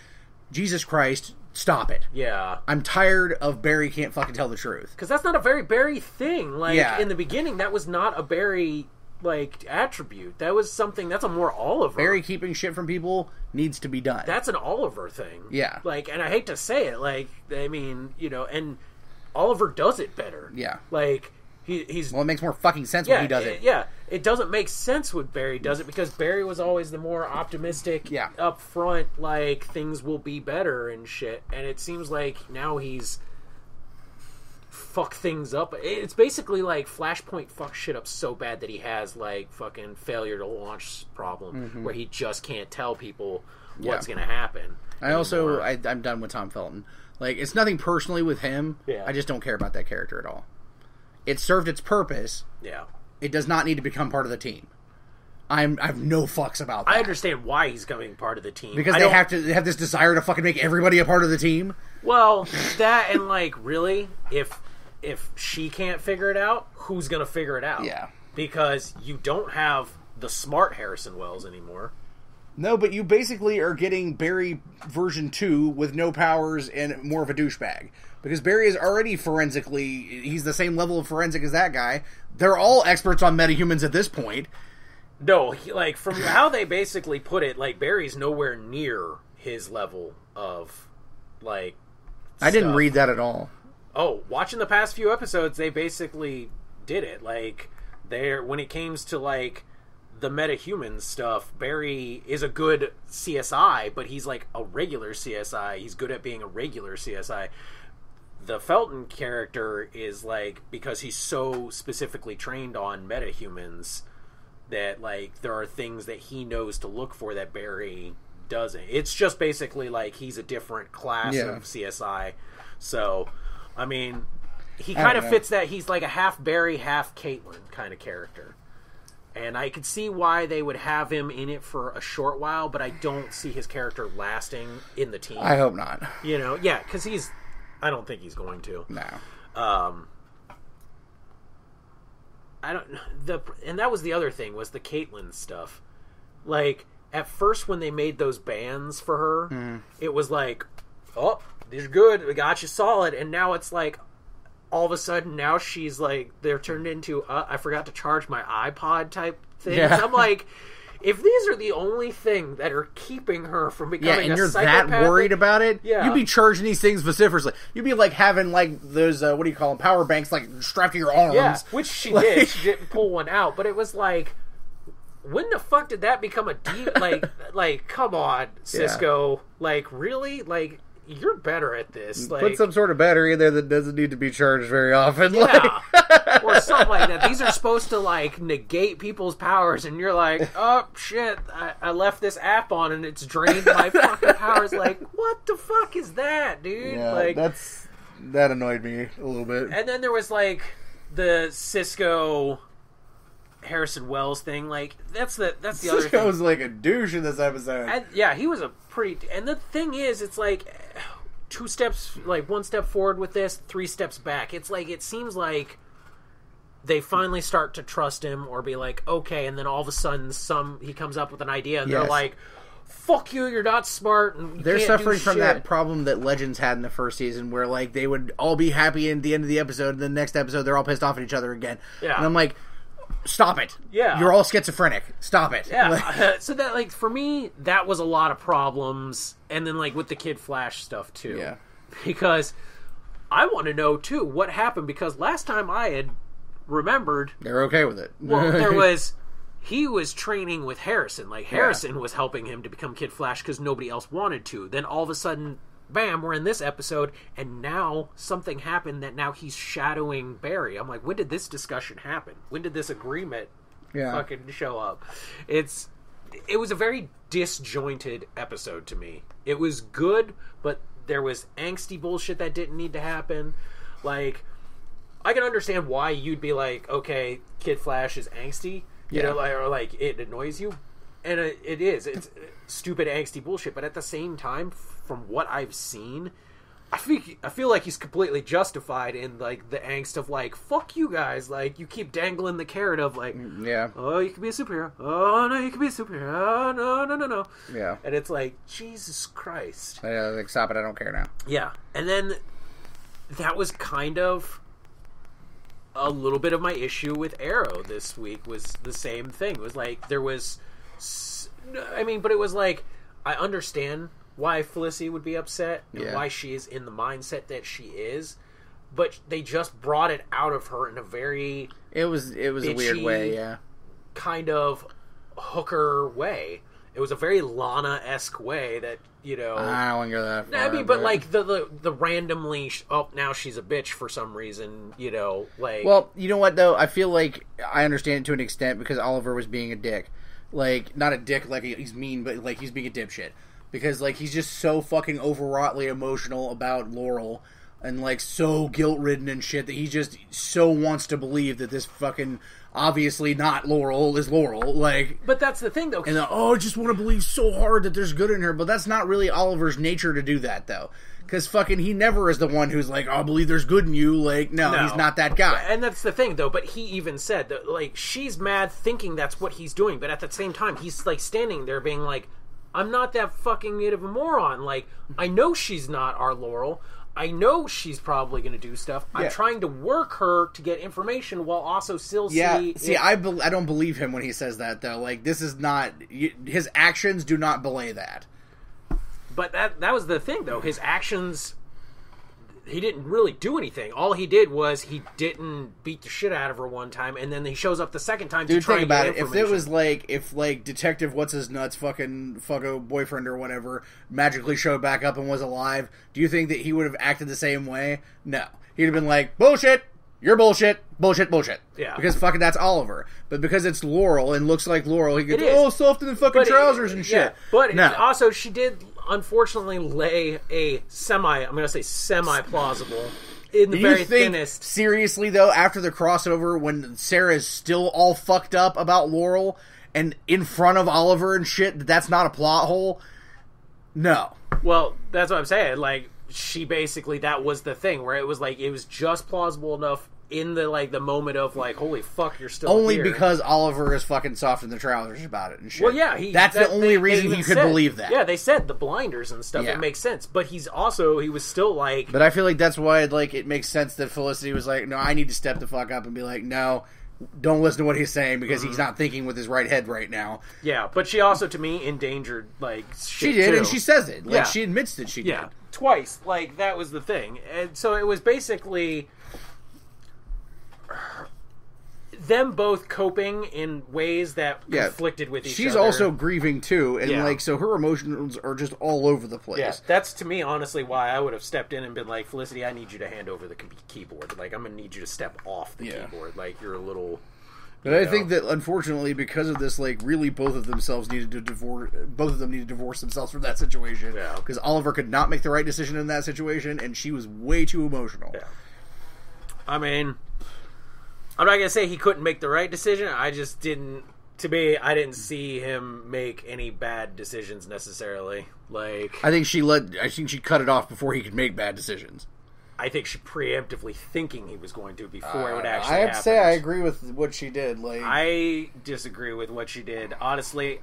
Jesus Christ, stop it! yeah, I'm tired of Barry can't fucking tell the truth. because that's not a very Barry thing. Like Yeah. in the beginning, that was not a Barry like attribute. That was something that's a more Oliver. Barry keeping shit from people needs to be done. that's an Oliver thing. Yeah. Like, and I hate to say it, like, I mean, you know, and Oliver does it better. Yeah. Like he he's well, it makes more fucking sense yeah, when he does it. Yeah, it doesn't make sense when Barry does it because Barry was always the more optimistic, Yeah. upfront, like things will be better and shit. And it seems like now he's fuck things up. It's basically like Flashpoint fuck shit up so bad that he has like fucking failure to launch problem where he just can't tell people what's Mm-hmm. Yeah. gonna happen. I also. I, I'm done with Tom Felton. Like it's nothing personally with him. Yeah. I just don't care about that character at all. It served its purpose. yeah. It does not need to become part of the team. I'm I have no fucks about that. I understand why he's becoming part of the team because I they don't- have to they have this desire to fucking make everybody a part of the team. Well, that and like really, if if she can't figure it out, who's gonna figure it out? Yeah. Because you don't have the smart Harrison Wells anymore. No, but you basically are getting Barry version two with no powers and more of a douchebag. Because Barry is already forensically he's the same level of forensic as that guy. They're all experts on metahumans at this point. No, he, like from how they basically put it, like Barry's nowhere near his level of like. I didn't stuff. read that at all. Oh, watching the past few episodes, they basically did it. Like, there when it came to like the metahuman stuff, Barry is a good CSI, but he's like a regular CSI. He's good at being a regular CSI. The Felton character is like because he's so specifically trained on metahumans that like there are things that he knows to look for that Barry doesn't. It's just basically like he's a different class Yeah. of CSI. So, I mean, he kind of know. fits that. He's like a half Barry, half Caitlin kind of character. And I could see why they would have him in it for a short while, but I don't see his character lasting in the team. I hope not. you know, yeah, because he's. I don't think he's going to. No. Um, I don't the and that was the other thing was the Caitlin stuff. Like at first when they made those bands for her, Hmm. it was like, oh, these are good, we got you solid, and now it's like. All of a sudden, now she's like they're turned into uh, I forgot to charge my iPod type things. Yeah. I'm like, if these are the only thing that are keeping her from becoming, Yeah, and you're that worried about it. Yeah. you'd be charging these things vociferously. You'd be like having like those uh, what do you call them power banks like strapped to your arms. Yeah, which she Like- did. She didn't pull one out, but it was like, when the fuck did that become a deep? Like, [LAUGHS] like, come on, Cisco. Like, really? Like, you're better at this. Like, Put some sort of battery in there that doesn't need to be charged very often. yeah, [LAUGHS] or something like that. These are supposed to like negate people's powers, and you're like, [LAUGHS] oh shit, I, I left this app on and it's drained my fucking powers. [LAUGHS] Like, what the fuck is that, dude? yeah, like, that's that annoyed me a little bit. And then there was like the Cisco Harrison Wells thing. Like that's the that's the [LAUGHS] other Cisco thing. was like a douche in this episode. And yeah, he was a pretty. And the thing is, it's like two steps, like one step forward with this, three steps back. It's like it seems like they finally start to trust him or be like, okay, and then all of a sudden, some he comes up with an idea, and they're like, "Fuck you, you're not smart." They're suffering from shit." that problem that Legends had in the first season, where like they would all be happy at the end of the episode, and the next episode they're all pissed off at each other again. Yeah. and I'm like, stop it. Yeah. you're all schizophrenic. Stop it. Yeah. [LAUGHS] So that like for me, that was a lot of problems, and then like with the Kid Flash stuff too. Yeah. Because I want to know too what happened because last time I had remembered, They're okay with it. [LAUGHS] well, there [LAUGHS] was he was training with Harrison. Like Harrison was helping him to become Kid Flash because nobody else wanted to. Then all of a sudden, bam, we're in this episode, and now something happened that now he's shadowing Barry. I'm like, when did this discussion happen? When did this agreement yeah. fucking show up? It's it was a very disjointed episode to me. It was good, but there was angsty bullshit that didn't need to happen. Like I can understand why you'd be like, okay, Kid Flash is angsty, you Yeah. know, like, or like it annoys you, and it, it is. It's stupid angsty bullshit. But at the same time, from what I've seen, I feel I feel like he's completely justified in like the angst of like, fuck you guys, like you keep dangling the carrot of like, mm, Yeah. oh, you can be a superhero. Oh no, you can be a superhero. Oh, no, no, no, no. Yeah. And it's like, Jesus Christ. Yeah, like, stop it. I don't care now. Yeah, and then that was kind of a little bit of my issue with Arrow this week was the same thing. It was like there was, I mean, but it was like I understand why Felicity would be upset and Yeah. why she is in the mindset that she is, but they just brought it out of her in a very It was it was a weird way. Yeah. kind of hooker way. It was a very Lana esque way that you know. I don't want to go that far. I mean, but like the the, the randomly sh- oh now she's a bitch for some reason, you know, like Well, you know what though? I feel like I understand it to an extent because Oliver was being a dick. Like not a dick like he's mean, but like he's being a dipshit. Because like he's just so fucking overwroughtly emotional about Laurel and like so guilt ridden and shit that he just so wants to believe that this fucking obviously not Laurel is Laurel. Like but that's the thing though. and then, oh, I just want to believe so hard that there's good in her, but that's not really Oliver's nature to do that though. Because fucking he never is the one who's like, oh, I believe there's good in you. Like, no, No. he's not that guy. and that's the thing though, but he even said that like she's mad thinking that's what he's doing, but at the same time he's like standing there being like I'm not that fucking bit of a moron. Like I know she's not our Laurel. I know she's probably going to do stuff. I'm trying to work her to get information while also still Yeah, see. I bel I don't believe him when he says that though. Like, this is not his actions do not belay that. But that that was the thing though. His actions he didn't really do anything. All he did was he didn't beat the shit out of her one time and then he shows up the second time Dude, to try think and get about it. If it was like, if like Detective What's His Nuts, fucking fucko boyfriend or whatever, magically showed back up and was alive, do you think that he would have acted the same way? No, he'd have been like, bullshit. You're bullshit, bullshit, bullshit. Yeah. Because fucking that's Oliver. But because it's Laurel and looks like Laurel, he goes, It oh, soft in the fucking But it- trousers and yeah, shit. But no. also she did unfortunately lay a semi I'm going to say semi plausible in the Do very thinnest seriously though after the crossover when Sara is still all fucked up about Laurel and in front of Oliver and shit that that's not a plot hole? No. Well, that's what I'm saying. Like she basically that was the thing where it was like it was just plausible enough in the like the moment of like holy fuck you're still Only here. because Oliver is fucking soft in the trousers about it and shit. Well, yeah, he, that's that- the only they- reason they you could said- believe that. Yeah, they said the blinders and stuff. Yeah. It makes sense, but he's also he was still like, But I feel like that's why like it makes sense that Felicity was like, "No, I need to step the fuck up and be like, no, don't listen to what he's saying because Mm-hmm. he's not thinking with his right head right now." yeah. But she also to me endangered like She did, too. and she says it. Like Yeah. she admits that she yeah did. twice. Like that was the thing, and so it was basically them both coping in ways that Yeah. conflicted with each She's other. She's also grieving too, and Yeah. like so her emotions are just all over the place. Yeah, that's to me honestly why I would have stepped in and been like, Felicity, I need you to hand over the keyboard. Like, I'm gonna need you to step off the Yeah. keyboard. Like, you're a little. But I know. think that unfortunately, because of this, like really, both of themselves needed to divorce. Both of them needed to divorce themselves from that situation. Yeah. Because Oliver could not make the right decision in that situation, and she was way too emotional. Yeah. I mean, I'm not gonna say he couldn't make the right decision. I just didn't. To me, I didn't see him make any bad decisions necessarily. Like, I think she let. I think she cut it off before he could make bad decisions. I think she preemptively thinking he was going to before it would actually. Uh, I have happen. to say I agree with what she did. Like I disagree with what she did. Honestly,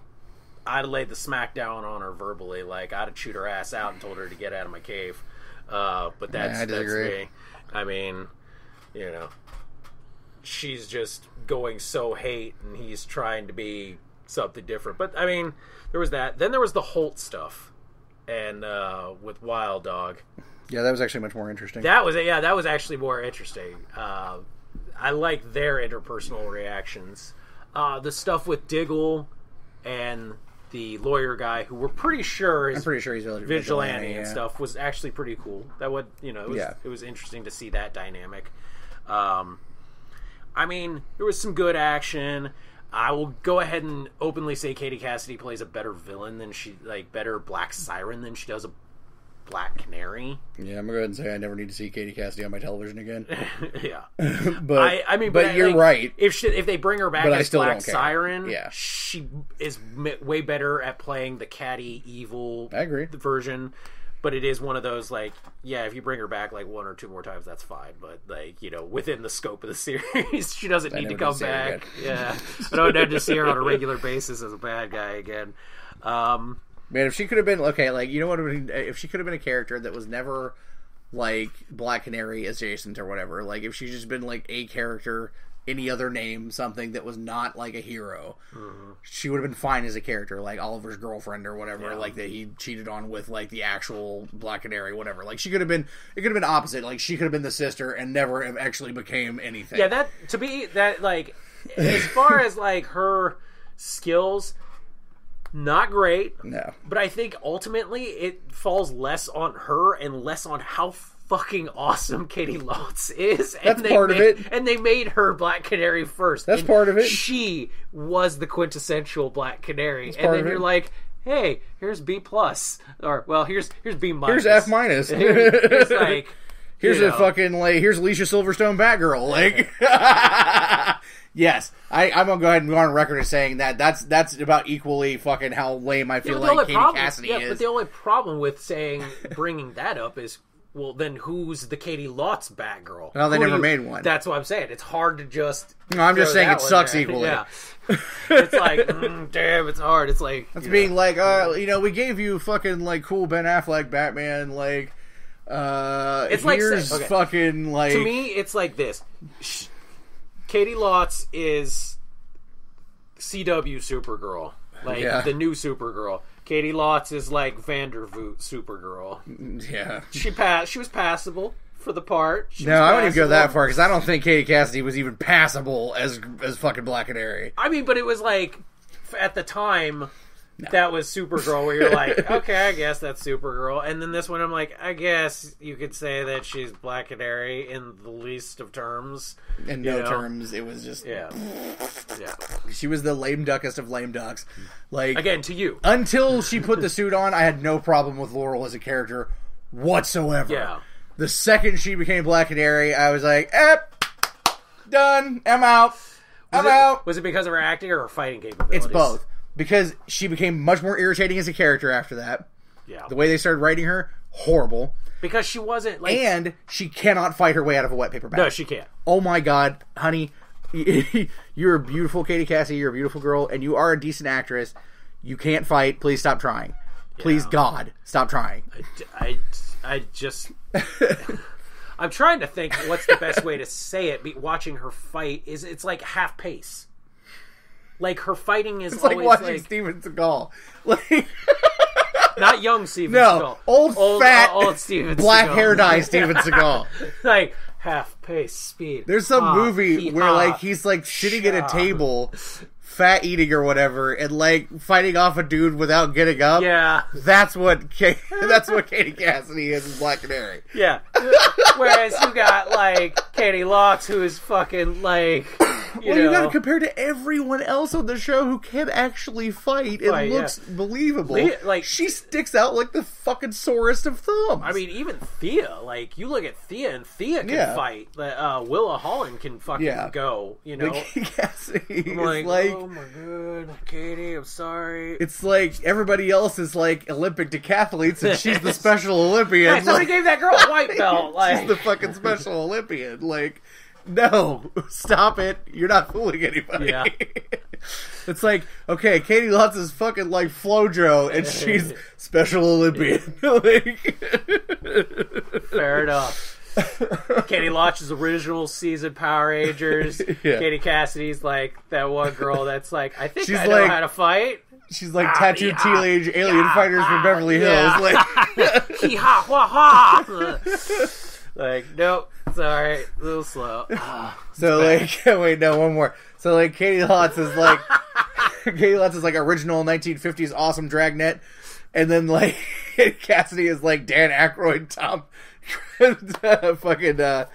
I'd have laid the smack down on her verbally. Like I'd have chewed her ass out and told her to get out of my cave. Uh, but that's I that's me. I mean, you know, she's just going so hate, and he's trying to be something different. But I mean, there was that. Then there was the Holt stuff, and uh, with Wild Dog. Yeah, that was actually much more interesting. That was yeah, that was actually more interesting. Uh, I like their interpersonal reactions. Uh, the stuff with Diggle and the lawyer guy, who we're pretty sure is I'm pretty sure he's vigilante, vigilante and yeah. stuff, was actually pretty cool. That would you know it was, Yeah. it was interesting to see that dynamic. Um, I mean, there was some good action. I will go ahead and openly say Katie Cassidy plays a better villain than she like better Black Siren than she does a Black Canary. Yeah, I'm gonna go ahead and say I never need to see Katie Cassidy on my television again. [LAUGHS] yeah. [LAUGHS] but I, I mean, but, but, you're like, right. If she, if they bring her back But I as still Black. Siren, Yeah. she is way better at playing the catty evil I agree. version. But it is one of those like, yeah, if you bring her back like one or two more times, that's fine. But like, you know, within the scope of the [LAUGHS] series, she doesn't need to come need to her back. Yeah, [LAUGHS] I don't need to see her on a regular basis as a bad guy again. Um, Man, if she could have been okay, like you know what? If she could have been a character that was never like Black Canary adjacent or whatever, like if she's just been like a character, any other name, something that was not like a hero, mm-hmm. she would have been fine as a character, like Oliver's girlfriend or whatever, Yeah. like that he cheated on with like the actual Black Canary, whatever. Like she could have been, it could have been opposite. Like she could have been the sister and never have actually became anything. Yeah, that to be that like as far as like her skills, not great. no. But I think ultimately it falls less on her and less on how fucking awesome Caity Lotz is. And That's they part of made, it. And they made her Black Canary first. That's part of it. She was the quintessential Black Canary. and then you're it. like, hey, here's B plus, or well, here's here's B minus. Here's F minus. [LAUGHS] Here's, here's like. [LAUGHS] Here's you a know. fucking like here's Alicia Silverstone Batgirl. Like [LAUGHS] Yes. I, I'm gonna go ahead and go on record as saying that that's that's about equally fucking how lame I feel the like Katie problem, Cassidy yeah, is. but the only problem with saying bringing that up is, well, then who's the Caity Lotz Batgirl? Well, they Who never you- made one. That's what I'm saying. It's hard to just. No, I'm just saying it sucks there. equally. Yeah, [LAUGHS] it's like, mm, damn, it's hard. It's like It's being know, like, uh, you know, we gave you fucking like cool Ben Affleck Batman, like, uh, It's like okay. fucking like, to me, it's like this. Sh- Caity Lotz is CW Supergirl, like Yeah. the new Supergirl. Caity Lotz is like Vandervoort Supergirl. yeah. She passed. She was passable for the part. She No, I wouldn't even go that far because I don't think Katie Cassidy was even passable as as fucking Black Canary. I mean, but it was like at the time that was Supergirl, where you're like, [LAUGHS] okay, I guess that's Supergirl, and then this one, I'm like, I guess you could say that she's Black Canary in the least of terms. In no know? terms, it was just Yeah, [LAUGHS] yeah. she was the lame duckest of lame ducks. Like Again, to you, until she put the suit on, I had no problem with Laurel as a character whatsoever. yeah. The second she became Black Canary, I was like, "Eh, done. I'm out. I'm Was it, out." was it because of her acting or her fighting capabilities? It's both because she became much more irritating as a character after that. Yeah, The way they started writing her, horrible, because she wasn't like. and she cannot fight her way out of a wet paper bag. no, she can't. oh my god, honey, [LAUGHS] you're a beautiful Katie Cassidy. You're a beautiful girl, and you are a decent actress. You can't fight. Please stop trying. Please, Yeah. God, stop trying. I, I just. [LAUGHS] I'm trying to think what's the best way to say it. Be, watching her fight is it's like half pace. Like her fighting is It's like always watching like Steven Seagal. [LAUGHS] Like, [LAUGHS] not young Steven no, Seagal. old, fat, uh, old Steven [LAUGHS] black Seagal. hair dye Steven Seagal. like half pace speed. There's some Ah, movie he- where ah. like he's like sitting at a table, fat eating or whatever, and like fighting off a dude without getting up. yeah, That's what that's what Katie Cassidy is in Black Canary. yeah. Whereas you got like Caity Lotz, who is fucking like [LAUGHS] you well, know. you got to compare to everyone else on the show who can actually fight Fight, yeah. looks believable. Le- like- she sticks out like the fucking sorest of thumbs. I mean, even Thea. Like you look at Thea, and Thea can Yeah. fight. Uh, Willa Holland can fucking Yeah. go. You know, [LAUGHS] like I'm like, like, oh my god, Katie, I'm sorry. it's like everybody else is like Olympic decathletes and she's the [LAUGHS] Special Olympian. Somebody like- gave that girl a white belt. Like, she's the fucking Special Olympian. Like, no, stop it! You're not fooling anybody. Yeah. [LAUGHS] it's like okay, Caity Lotz is fucking like FloJo, and [LAUGHS] she's Special Olympian. [LAUGHS] like, fair enough. Caity Lotz's original season Power Rangers. Yeah. Katie Cassidy's like that one girl that's like, I think She's I know like- how to fight. she's like Ah, tattooed yeah, teenage alien yeah, fighters from ah, Beverly Hills. Like, Hee ha ha ha. Like nope, sorry, a little slow. [SIGHS] Ah, so like, [LAUGHS] wait, no, one more. So like, Caity Lotz is like, [LAUGHS] Caity Lotz is like original 1950s awesome dragnet, and then like [LAUGHS] Cassidy is like Dan Aykroyd, Tom, fucking uh,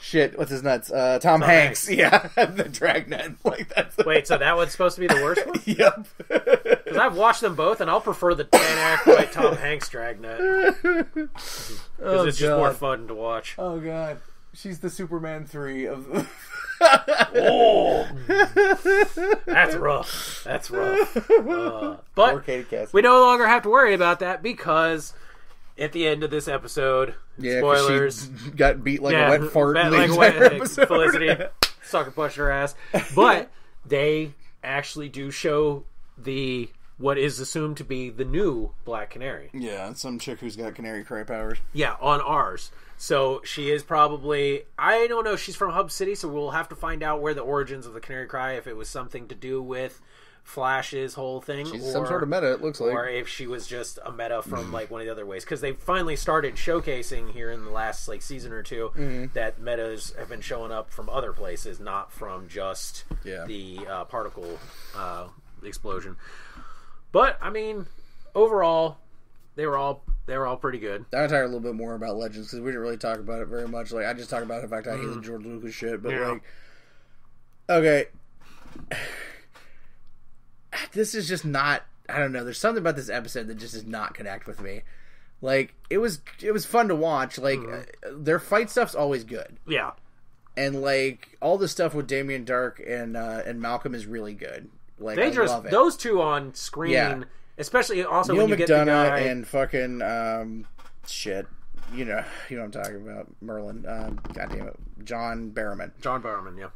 shit, what's his nuts? Uh, Tom, Hanks. Hanks. Yeah, [LAUGHS] the dragnet. [LAUGHS] Like that's Wait, so that one's supposed to be the worst one? [LAUGHS] yep. Because I've watched them both, and I'll prefer the Dan Aykroyd Tom Hanks Dragnet because oh, it's just more fun to watch. Oh god, she's the Superman three of. Oh, that's rough. That's rough. Uh, but we no longer have to worry about that because at the end of this episode, Yeah, spoilers. She got beat like yeah, a wet fart. in the like entire wet- [LAUGHS] episode. Felicity [LAUGHS] sucker punched her ass. But they actually do show the what is assumed to be the new Black Canary. Yeah, some chick who's got canary cry powers. Yeah, on ours. So she is probably I don't know, she's from Hub City, so we'll have to find out where the origins of the Canary Cry, if it was something to do with Flash's whole thing. She's or, some sort of meta. It looks like. or if she was just a meta from like one of the other ways because they finally started showcasing here in the last like season or 2 Mm-hmm. that metas have been showing up from other places not from just Yeah. the uh, particle uh, explosion but i mean overall they were all they were all pretty good I talk a little bit more about Legends because we didn't really talk about it very much. Like I just talked about the fact I hate the George Lucas shit, but Mm. Yeah. like, okay, this is just not. I don't know. There's something about this episode that just does not connect with me. Like it was, it was fun to watch. Like Mm-hmm. uh, their fight stuff's always good, yeah and like all the stuff with Damien Darhk and uh, and Malcolm is really good. Like they I just love it. those two on screen Yeah. especially also Neal when you get the McDonough guy and fucking um, shit. You know, [LAUGHS] you know what I'm talking about. Merlin. Um, God damn it, John Barrowman. john barrowman yeah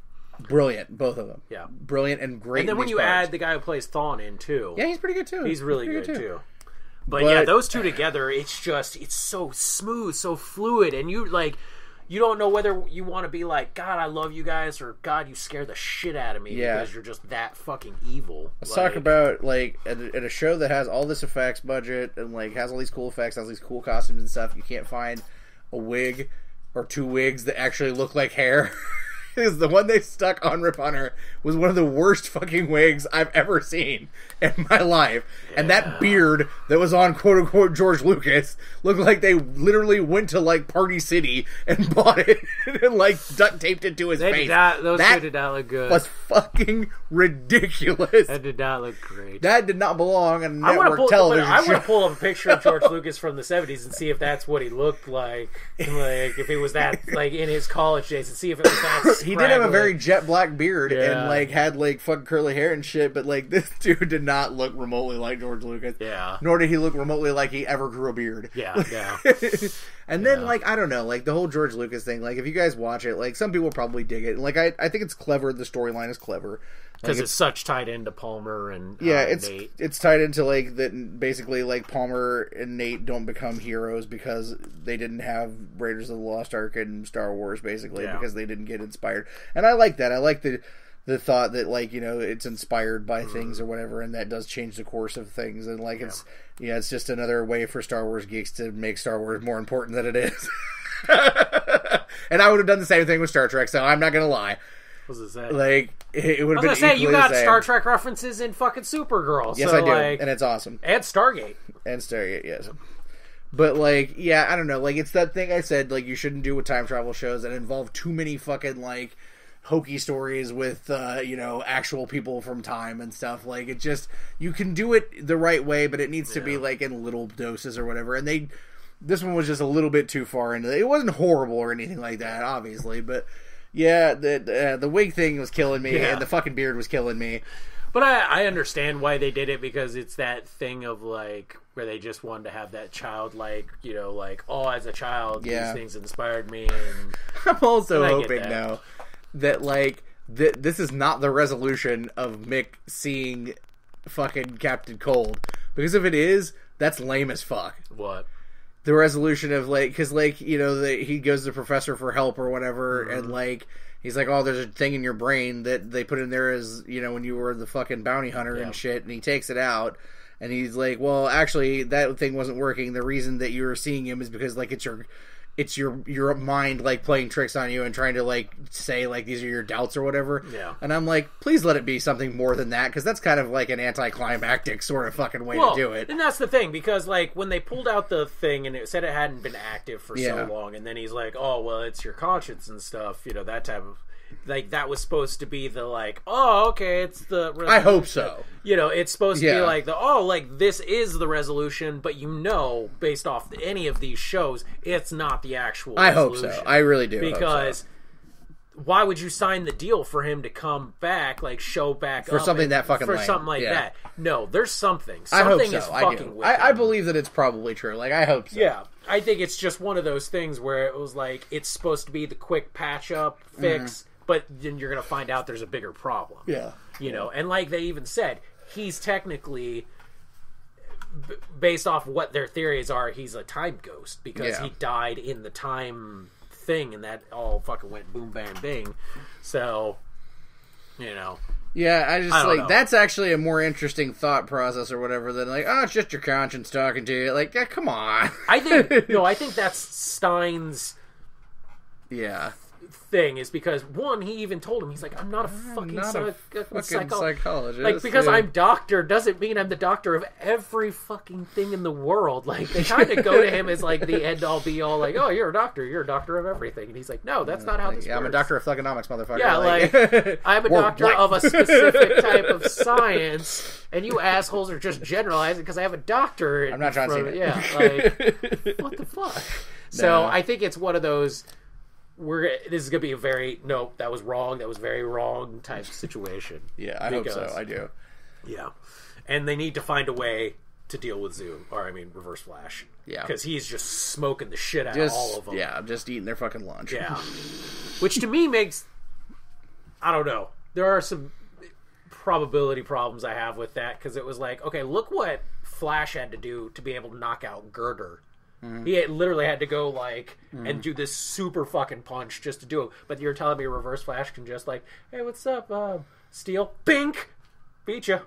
Brilliant, both of them. Yeah. brilliant and great. and then when you parts. add the guy who plays Thawne in too yeah, he's pretty good too. He's really pretty good, too. But, But- yeah, those two together, it's just it's so smooth, so fluid, and you like you don't know whether you want to be like God, I love you guys, or God, you scare the shit out of me Yeah. because you're just that fucking evil. Let's talk about like at a, at a show that has all this effects budget and like has all these cool effects, has these cool costumes and stuff. You can't find a wig or two wigs that actually look like hair. [LAUGHS] Is the one they stuck on Rip Hunter was one of the worst fucking wigs I've ever seen in my life, and that beard that was on quote unquote George Lucas looked like they literally went to like Party City and [LAUGHS] bought it and like duct taped it to his They face. not, those that did not look good. was fucking ridiculous. that did not look great. That did not belong on I network pull. television. I want to pull up a picture of George [LAUGHS] Lucas from the '70s and see if that's what he looked like. Like if he was that [LAUGHS] like in his college days, and see if it was that. He did have a very jet black beard Yeah. and like had like fucking curly hair and shit, but like [LAUGHS] this dude did not look remotely like George Lucas. Yeah. Nor did he look remotely like he ever grew a beard. Yeah, [LAUGHS] yeah. and then like I don't know, like the whole George Lucas thing, like if you guys watch it, like some people probably dig it. Like I, I think it's clever, the storyline is clever. Because Like, it's such tied into Palmer and yeah, uh, it's Nate. it's tied into like that. Basically, like Palmer and Nate don't become heroes because they didn't have Raiders of the Lost Ark and Star Wars, basically Yeah. because they didn't get inspired. And I like that. I like the the thought that like you know it's inspired by Mm-hmm. things or whatever, and that does change the course of things. And like it's yeah, it's just another way for Star Wars geeks to make Star Wars more important than it is. [LAUGHS] and I would have done the same thing with Star Trek, so I'm not gonna lie. Was it say? Like it, it would I have was been gonna say you got. Star Trek references in fucking Supergirl. Yes, so, I do, Like, and it's awesome. and Stargate. and Stargate, yes. But like, yeah, I don't know. Like, it's that thing I said. Like, you shouldn't do with time travel shows that involve too many fucking like hokey stories with uh, you know actual people from time and stuff. Like, it just you can do it the right way, but it needs to be like in little doses or whatever. And they, this one was just a little bit too far into it. It wasn't horrible or anything like that, obviously, but. Yeah, the uh, the wig thing was killing me, Yeah. and the fucking beard was killing me. But I, I understand why they did it because it's that thing of like where they just wanted to have that childlike, you know, like oh, as a child, Yeah. these things inspired me, [LAUGHS] and I'm also hoping that. though that like th- this is not the resolution of Mick seeing fucking Captain Cold because if it is, that's lame as fuck. what? The resolution of like because like you know the, he goes to the professor for help or whatever Mm-hmm. and like He's like, oh, there's a thing in your brain that they put in there as you know when you were the fucking bounty hunter Yeah. and shit, and he takes it out. And he's like, "Well, actually, that thing wasn't working. The reason that you were seeing him is because like it's your, it's your your mind like playing tricks on you and trying to like say like these are your doubts or whatever." Yeah. And I'm like, please let it be something more than that because that's kind of like an anticlimactic sort of fucking way well, to do it. and that's the thing because like when they pulled out the thing and it said it hadn't been active for Yeah. so long, and then he's like, "Oh, well, it's your conscience and stuff," you know, that type of like that was supposed to be the like, "Oh, okay, it's the." I hope so. You know, it's supposed to Yeah. be like the oh, like this is the resolution, but you know, based off any of these shows, it's not the actual. I hope so. resolution. I really do hope so. because. Why would you sign the deal for him to come back, like show back For something that fucking for lame. something like Yeah. that? No, there's something. I hope Something so. is I fucking do. with I, I believe that it's probably true. Like I hope so. Yeah, I think it's just one of those things where it was like it's supposed to be the quick patch up fix, mm-hmm. But then you're gonna find out there's a bigger problem. Yeah. you know, and like they even said, he's technically. b- Based off what their theories are, he's a time ghost because Yeah. he died in the time thing, and that all fucking went boom, bang, bing. So, you know, Yeah, I just I like know. that's actually a more interesting thought process or whatever than like, oh, it's just your conscience talking to you. Like, yeah, come on. I think [LAUGHS] no, I think that's Stein's yeah, thing is because one, he even told him he's like, I'm not a fucking, not psy- a fucking psycho- psychologist. Like because yeah. I'm doctor doesn't mean I'm the doctor of every fucking thing in the world. Like they [LAUGHS] kind of go to him as like the end all be all. Like, oh, you're a doctor. You're a doctor of everything. And he's like, no, that's not how Like, this yeah, I'm a doctor of thugonomics, motherfucker. Yeah, like, [LAUGHS] I'm a doctor what? of a specific [LAUGHS] type of science, and you assholes are just generalizing because I have a doctor. I'm not John from- Cena. Yeah, like what the fuck? So No. I think it's one of those. We're this is gonna be a very nope. That was wrong. That was very wrong type situation. [LAUGHS] yeah, I hope so. I do. Yeah, and they need to find a way to deal with Zoom, or I mean, Reverse Flash. Yeah. because he's just smoking the shit out Just of all of them. yeah, I'm just eating their fucking lunch. Yeah. [LAUGHS] Which to me makes I don't know. There are some probability problems I have with that because it was like, okay, look what Flash had to do to be able to knock out Girder. He literally had to go like and do this super fucking punch just to do it. But you're telling me Reverse Flash can just like, hey, what's up, um, Steel? Bink, beat you,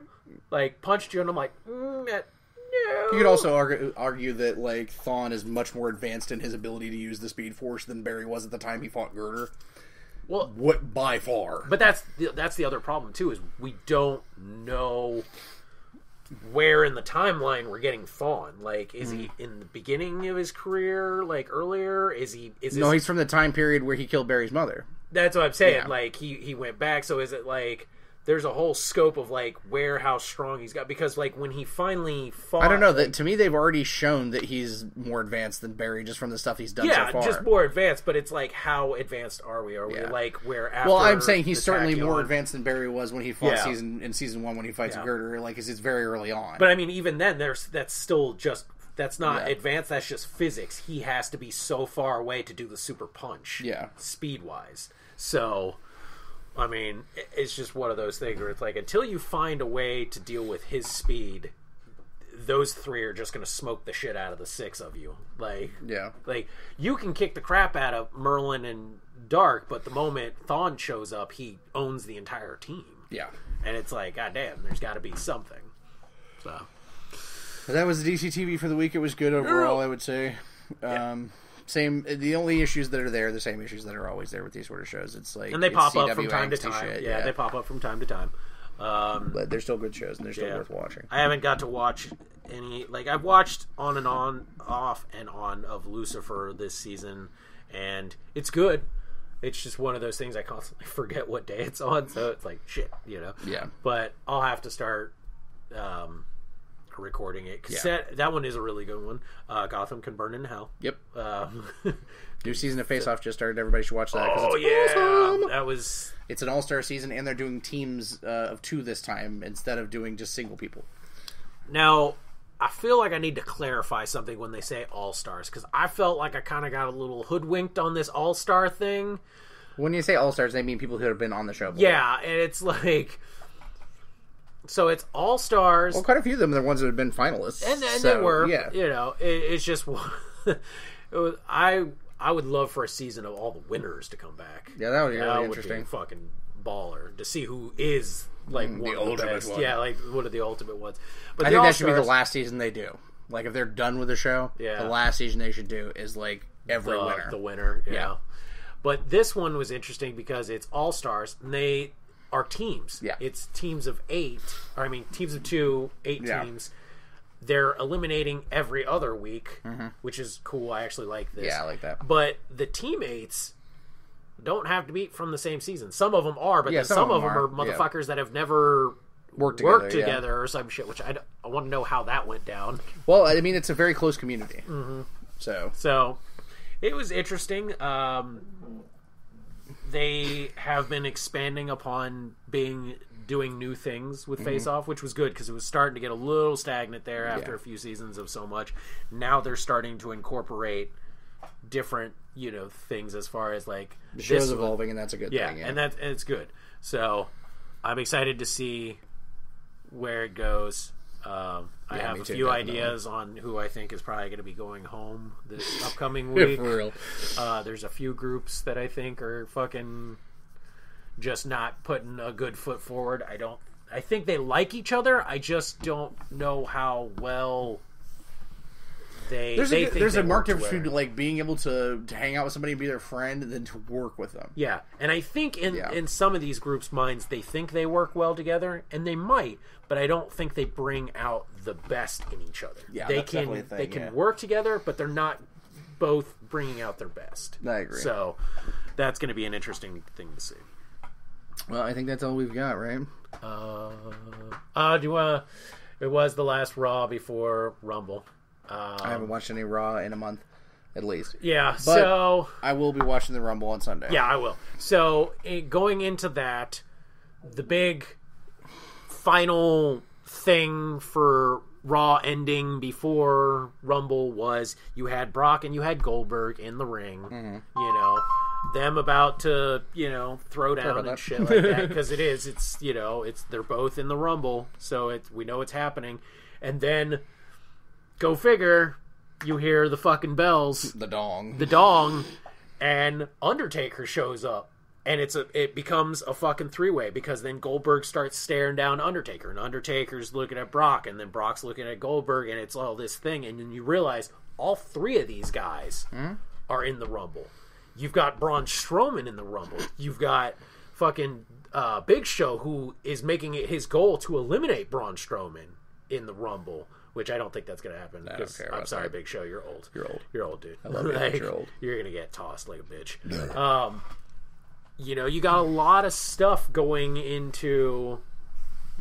like punched you, and I'm like, mm, that, no. You could also argue, argue that like Thawne is much more advanced in his ability to use the Speed Force than Barry was at the time he fought Girder. well, What by far? But that's the, that's the other problem too is we don't know where in the timeline we're getting Thawne. Like, is he hmm. in the beginning of his career? Like earlier? Is he? Is no, this, he's from the time period where he killed Barry's mother. that's what I'm saying. Yeah. Like he he went back. So is it like? There's a whole scope of like where how strong he's got because like when he finally fought I don't know. That to me, they've already shown that he's more advanced than Barry just from the stuff he's done yeah so far. just more advanced but it's like how advanced are we are we Yeah. like where after well, I'm saying he's certainly more advanced than Barry was when he fought Yeah. season in season one when he fights Yeah. Girder. Like, it's very early on. But I mean, even then, there's that's still just that's not Yeah. advanced. That's just physics. He has to be so far away to do the super punch. Yeah. speed wise. So, I mean, it's just one of those things where it's like until you find a way to deal with his speed, those three are just going to smoke the shit out of the six of you. Like, yeah, like you can kick the crap out of Merlyn and Darhk, but the moment Thawne shows up, he owns the entire team. yeah. And it's like, god damn, there's got to be something. So. That was the DC TV for the week. It was good overall, I would say. Um, Same. The only issues that are there, are the same issues that are always there with these sort of shows. It's like and they pop up from time to time. shit, yeah, they pop up from time to time. Um, but they're still good shows and they're still Yeah. worth watching. I haven't got to watch any. Like I've watched on and on, off and on of Lucifer this season, and it's good. It's just one of those things I constantly [LAUGHS] forget what day it's on, so it's like shit, you know. Yeah. But I'll have to start um, recording it 'cause Yeah. that, one is a really good one. Uh, Gotham can burn in hell. Yep. Um, [LAUGHS] New season of Face Off just started. Everybody should watch that. oh it's yeah, awesome. that was It's an all star season, and they're doing teams uh, of two this time instead of doing just single people. Now, I feel like I need to clarify something when they say all stars because I felt like I kind of got a little hoodwinked on this all star thing. When you say all stars, they mean people who have been on the show. Before. Yeah, and it's [LAUGHS] like, so it's all stars, Well, quite a few of them are the ones that have been finalists. and, and so, they were, Yeah. you know, it, it's just [LAUGHS] it was, I I would love for a season of all the winners to come back. Yeah, that would be really would interesting. be fucking baller to see who is like Mm, the one of the ultimate best. one. Yeah, like one of the ultimate ones. But I think that should be the last season they do. Like if they're done with the show, Yeah. the last season they should do is like every the, winner. the winner. Yeah. Yeah. But this one was interesting because it's all stars and they are teams. Yeah. It's teams of eight. Or I mean teams of two, eight Yeah. teams. They're eliminating every other week, which is cool. I actually like this. Mm-hmm. Yeah, I like that. But the teammates don't have to be from the same season. Some of them are, but Yeah, then some, of them are, are, yeah. motherfuckers that have never Work together, worked yeah. together or some shit. Which I, I want to know how that went down. Well, I mean, it's a very close community. Mm-hmm. So So it was interesting. Um, they have been expanding upon being doing new things with mm-hmm. Face Off, which was good because it was starting to get a little stagnant there after Yeah. a few seasons of so much. Now they're starting to incorporate different, you know, things as far as like the show's evolving, and that's a good yeah, thing. Yeah, and that and it's good. So I'm excited to see where it goes. Um, I have a few ideas on who I think is probably going to be going home this [LAUGHS] upcoming week. Uh, there's a few groups that I think are fucking just not putting a good foot forward. I don't. I think they like each other. I just don't know how well they. There's they a think there's a marked difference between like being able to to hang out with somebody and be their friend, and then to work with them. Yeah, and I think in Yeah. in some of these groups' minds, they think they work well together, and they might, but I don't think they bring out the best in each other. Yeah, they can thing, they can yeah. work together, but they're not both bringing out their best. I agree. So that's going to be an interesting thing to see. Well, I think that's all we've got, right? Uh, uh, do you want? It was the last Raw before Rumble. Uh, I haven't watched any Raw in a month, at least. yeah, so I will be watching the Rumble on Sunday. Yeah, I will. So going into that, the big final thing for Raw ending before Rumble was you had Brock and you had Goldberg in the ring. Mm-hmm. You know, them about to you know throw down and that. shit like that [LAUGHS] because it is. It's you know it's they're both in the Rumble, so it we know it's happening, and then go figure. You hear the fucking bells the dong. the dong and Undertaker shows up and it's a it becomes a fucking three way because then Goldberg starts staring down Undertaker and Undertaker's looking at Brock and then Brock's looking at Goldberg and it's all this thing and then you realize all three of these guys are in the Rumble. You've got Braun Strowman in the Rumble. You've got fucking uh, Big Show who is making it his goal to eliminate Braun Strowman in the Rumble. Which I don't think that's going to happen. don't because care I'm sorry, that. Big Show, you're old. You're old. You're old, dude. I love you, but you're old. You're gonna get tossed like a bitch. Um, you know, you got a lot of stuff going into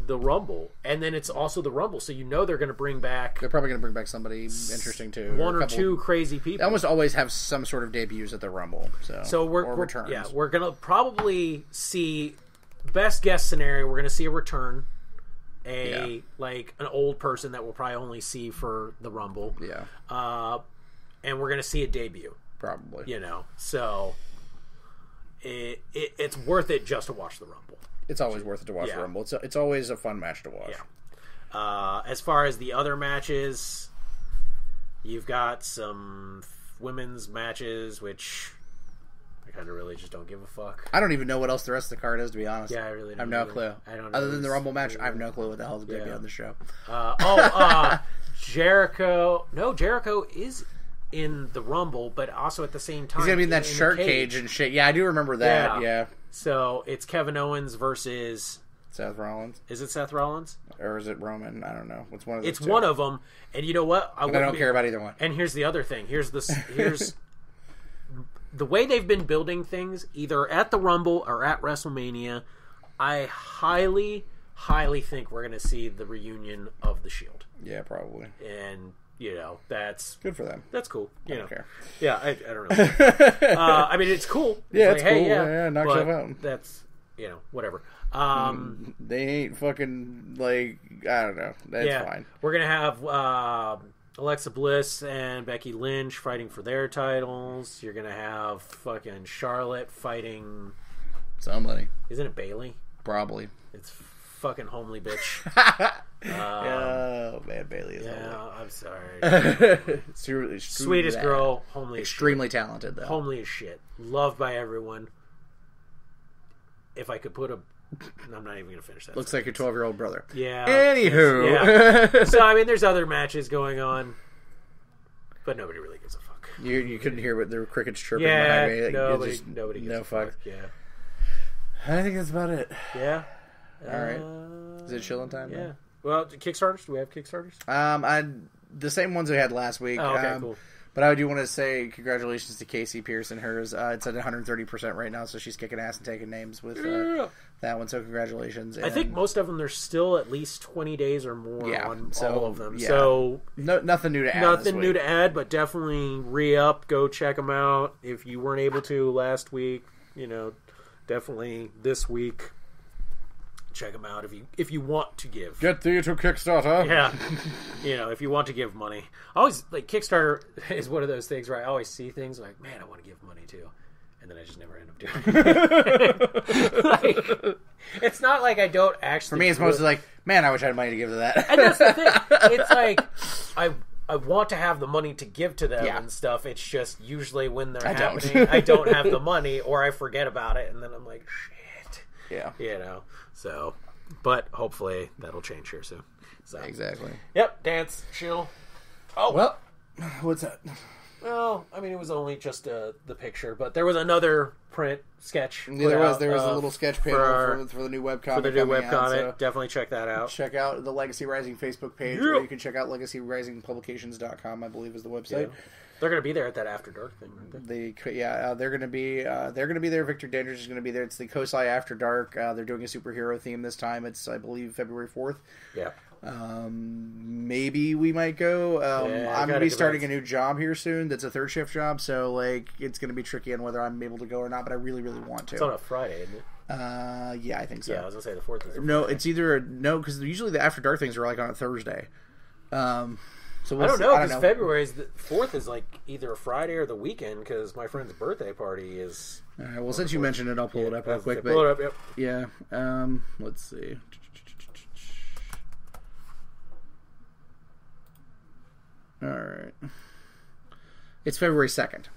the Rumble, and then it's also the Rumble, so you know they're gonna bring back They're probably going to bring back somebody interesting too. one or couple- two crazy people. They almost always have some sort of debuts at the Rumble. So, So we're, or we're returns. yeah, we're gonna probably see best guess scenario. We're gonna see a return, a Yeah. like an old person that we'll probably only see for the Rumble, yeah, uh, and we're gonna see a debut. probably. You know, so it, it it's worth it just to watch the Rumble. It's always worth it to watch Yeah. the Rumble. It's it's always a fun match to watch. Yeah. Uh, as far as the other matches, you've got some women's matches, which kind of really just don't give a fuck. I don't even know what else the rest of the card is, to be honest. Yeah, I really I have no either. clue. I don't know Other than the Rumble match, I have no clue what the hell is going to be on the show. Uh, oh, uh, [LAUGHS] Jericho. No, Jericho is in the Rumble, but also at the same time He's going to be in that the shark cage. and shit. Yeah, I do remember that. Yeah. Yeah. So it's Kevin Owens versus. Seth Rollins. Is it Seth Rollins? Or is it Roman? I don't know. It's one of It's two. one of them, and you know what? I wouldn't don't be- care about either one. And here's the other thing. Here's this. Here's [LAUGHS] the way they've been building things, either at the Rumble or at WrestleMania. I highly, highly think we're going to see the reunion of the Shield, Yeah, probably. and you know that's Good for them. that's cool. You I know, don't care. yeah, I, I don't know. [LAUGHS] uh, I mean, it's cool. [LAUGHS] Yeah, like, it's hey, cool. Yeah, Yeah, knock yourself out. That's you know whatever. Um, They ain't fucking like I don't know. That's yeah, fine. we're gonna have uh, Alexa Bliss and Becky Lynch fighting for their titles. You're gonna have fucking Charlotte fighting. Somebody Isn't it Bayley? probably. It's fucking homely bitch. [LAUGHS] Um, oh man, Bayley is yeah, I'm sorry. [LAUGHS] homely. Sweetest girl, homely as shit. extremely talented though. homely as shit, loved by everyone. If I could put a, I'm not even gonna finish that. Looks like your twelve year old brother. yeah. Anywho, Yeah. [LAUGHS] so I mean, there's other matches going on, but nobody really gives a fuck. you you couldn't hear what the crickets chirping Yeah, behind me. Like, nobody, just- nobody gives no a fuck. fuck. Yeah, I think that's about it. yeah. All right. Uh, Is it chilling time? Yeah. then? Well, Kickstarters. Do we have Kickstarters? Um, I the same ones we had last week. Oh, okay, um, cool. But I do want to say congratulations to Casey Pearson. Hers, uh, it's at 130 percent right now, so she's kicking ass and taking names with uh, that one. So congratulations. I think most of them there's still at least 20 days or more Yeah, on so, all of them. yeah. So no, nothing new to add. nothing new to add, but definitely re up. Go check them out if you weren't able to last week. You know, definitely this week. Check them out if you if you want to give. Get thee to Kickstarter. Yeah, [LAUGHS] you know, if you want to give money, I always like Kickstarter [LAUGHS] is one of those things where I always see things like, man, I want to give money to, and then I just never end up doing it. [LAUGHS] like, it's not like I don't actually. For me, it's mostly like, man, I wish I had money to give to that. and that's the thing. [LAUGHS] It's like I I want to have the money to give to them Yeah. and stuff. It's just usually when they're I don't. happening, I [LAUGHS] don't have the money or I forget about it, and then I'm like, shit, yeah, you know. So, but hopefully that'll change here soon. So, exactly. yep, dance, chill. Oh Well, what's that? Well, I mean, it was only just uh, the picture, but there was another print sketch. Yeah, there was out, there was uh, a little sketch panel for, for, for the new webcomic. for the new out, webcomic. so Definitely check that out. check out the Legacy Rising Facebook page, Yeah. or you can check out LegacyRisingPublications.com. I believe is the website. They're gonna be there at that After Dark thing. They? they? yeah, uh, they're gonna be uh, they're gonna be there. Victor Dandridge is gonna be there. It's the COSI After Dark. Uh, they're doing a superhero theme this time. It's I believe February fourth. Yeah. Um, maybe we might go. Um, Yeah, I'm gonna be starting back. a new job here soon. That's a third shift job, so like it's gonna be tricky on whether I'm able to go or not. But I really, really want to. It's on a Friday, isn't it? Uh, yeah, I think so. Yeah, I was gonna say the fourth is. No, it's either a, no because usually the After Dark things are like on a Thursday. Um, so we'll I don't see. know because. February's the fourth is like either a Friday or the weekend because my friend's birthday party is. All right, well, since you mentioned it, I'll pull it up real quick. Pull But it up. Yep. yeah, um, let's see. All right, it's February second.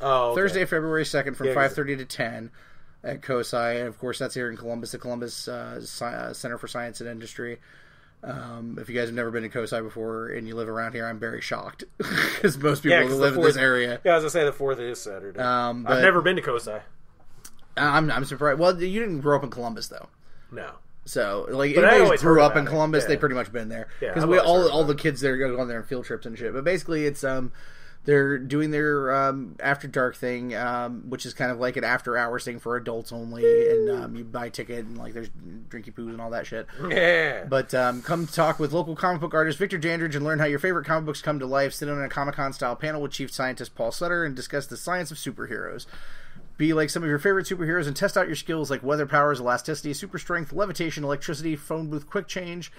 Oh, okay. Thursday, February second, from Yeah, 'cause- five thirty to ten at COSI, and of course that's here in Columbus, the Columbus uh, Sci- uh, Center for Science and Industry. Um, if you guys have never been to COSI before and you live around here, I'm very shocked [LAUGHS] because most people Yeah, who 'cause live the in this fourth- area. Yeah, as I say the fourth is Saturday. Um, but I've never been to Cosi. I'm I'm surprised. Well, you didn't grow up in Columbus though. No. So, like, But anybody grew up in. Columbus, Yeah. they pretty much been there because I've we all all the kids there go on there on field trips and shit. But basically, it's um, they're doing their um after dark thing, um, which is kind of like an after hours thing for adults only, and um, you buy a ticket and like there's drinky poos and all that shit. Yeah. But um, come talk with local comic book artist Victor Dandridge and learn how your favorite comic books come to life. Sit on a Comic Con style panel with Chief Scientist Paul Sutter and discuss the science of superheroes. Be like some of your favorite superheroes and test out your skills like weather powers, elasticity, super strength, levitation, electricity, phone booth quick change.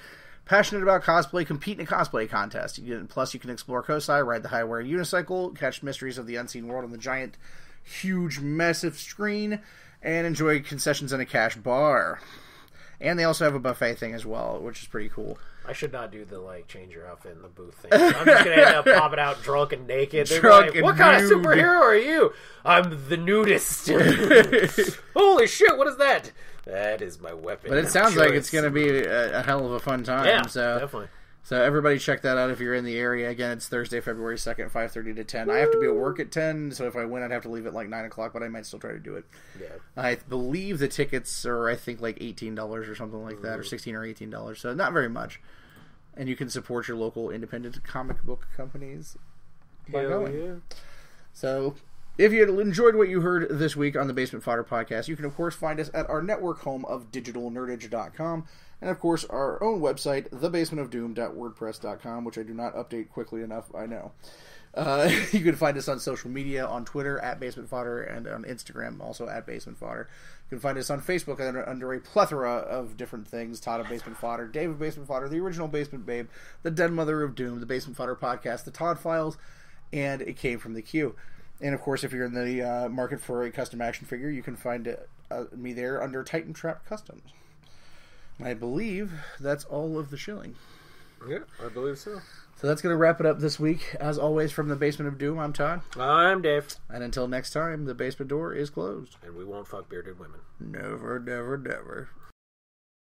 Passionate about cosplay, compete in a cosplay contest. You can, plus, you can explore COSI, ride the Highwire unicycle, catch mysteries of the unseen world on the giant, huge, massive screen, and enjoy concessions in a cash bar. And they also have a buffet thing as well, which is pretty cool. I should not do the like change your outfit in the booth thing. I'm just gonna end up [LAUGHS] popping out drunk and naked. They're Drunk like, "What kind of superhero are you?" I'm the nudist. [LAUGHS] Holy shit! What is that? That is my weapon. But it sounds like it's going to be a, a hell of a fun time. Yeah, so definitely. So everybody check that out if you're in the area. Again, it's Thursday, February second, five thirty to ten. I have to be at work at ten, so if I win, I'd have to leave at like nine o'clock. But I might still try to do it. Yeah. I believe the tickets are I think like eighteen dollars or something like that, or mm. sixteen or eighteen dollars. So not very much. And you can support your local independent comic book companies by Hell going. yeah. So, if you enjoyed what you heard this week on the Basement Fodder podcast, you can, of course, find us at our network home of digitalnerdage.com and, of course, our own website, thebasementofdoom.wordpress.com, which I do not update quickly enough, I know. Uh, [LAUGHS] you can find us on social media on Twitter at Basement Fodder and on Instagram also at Basement Fodder. You can find us on Facebook under, under a plethora of different things Todd of Basement Fodder, Dave of Basement Fodder, the original Basement Babe, the Dead Mother of Doom, the Basement Fodder podcast, the Todd Files, and it came from the queue. And of course, if you're in the uh, market for a custom action figure, you can find it, uh, me there under Titan Trap Customs. I believe that's all of the shilling. Yeah, I believe so. So that's going to wrap it up this week. As always, from the Basement of Doom, I'm Todd. I'm Dave, And until next time, the basement door is closed. and we won't fuck bearded women. Never, never, never.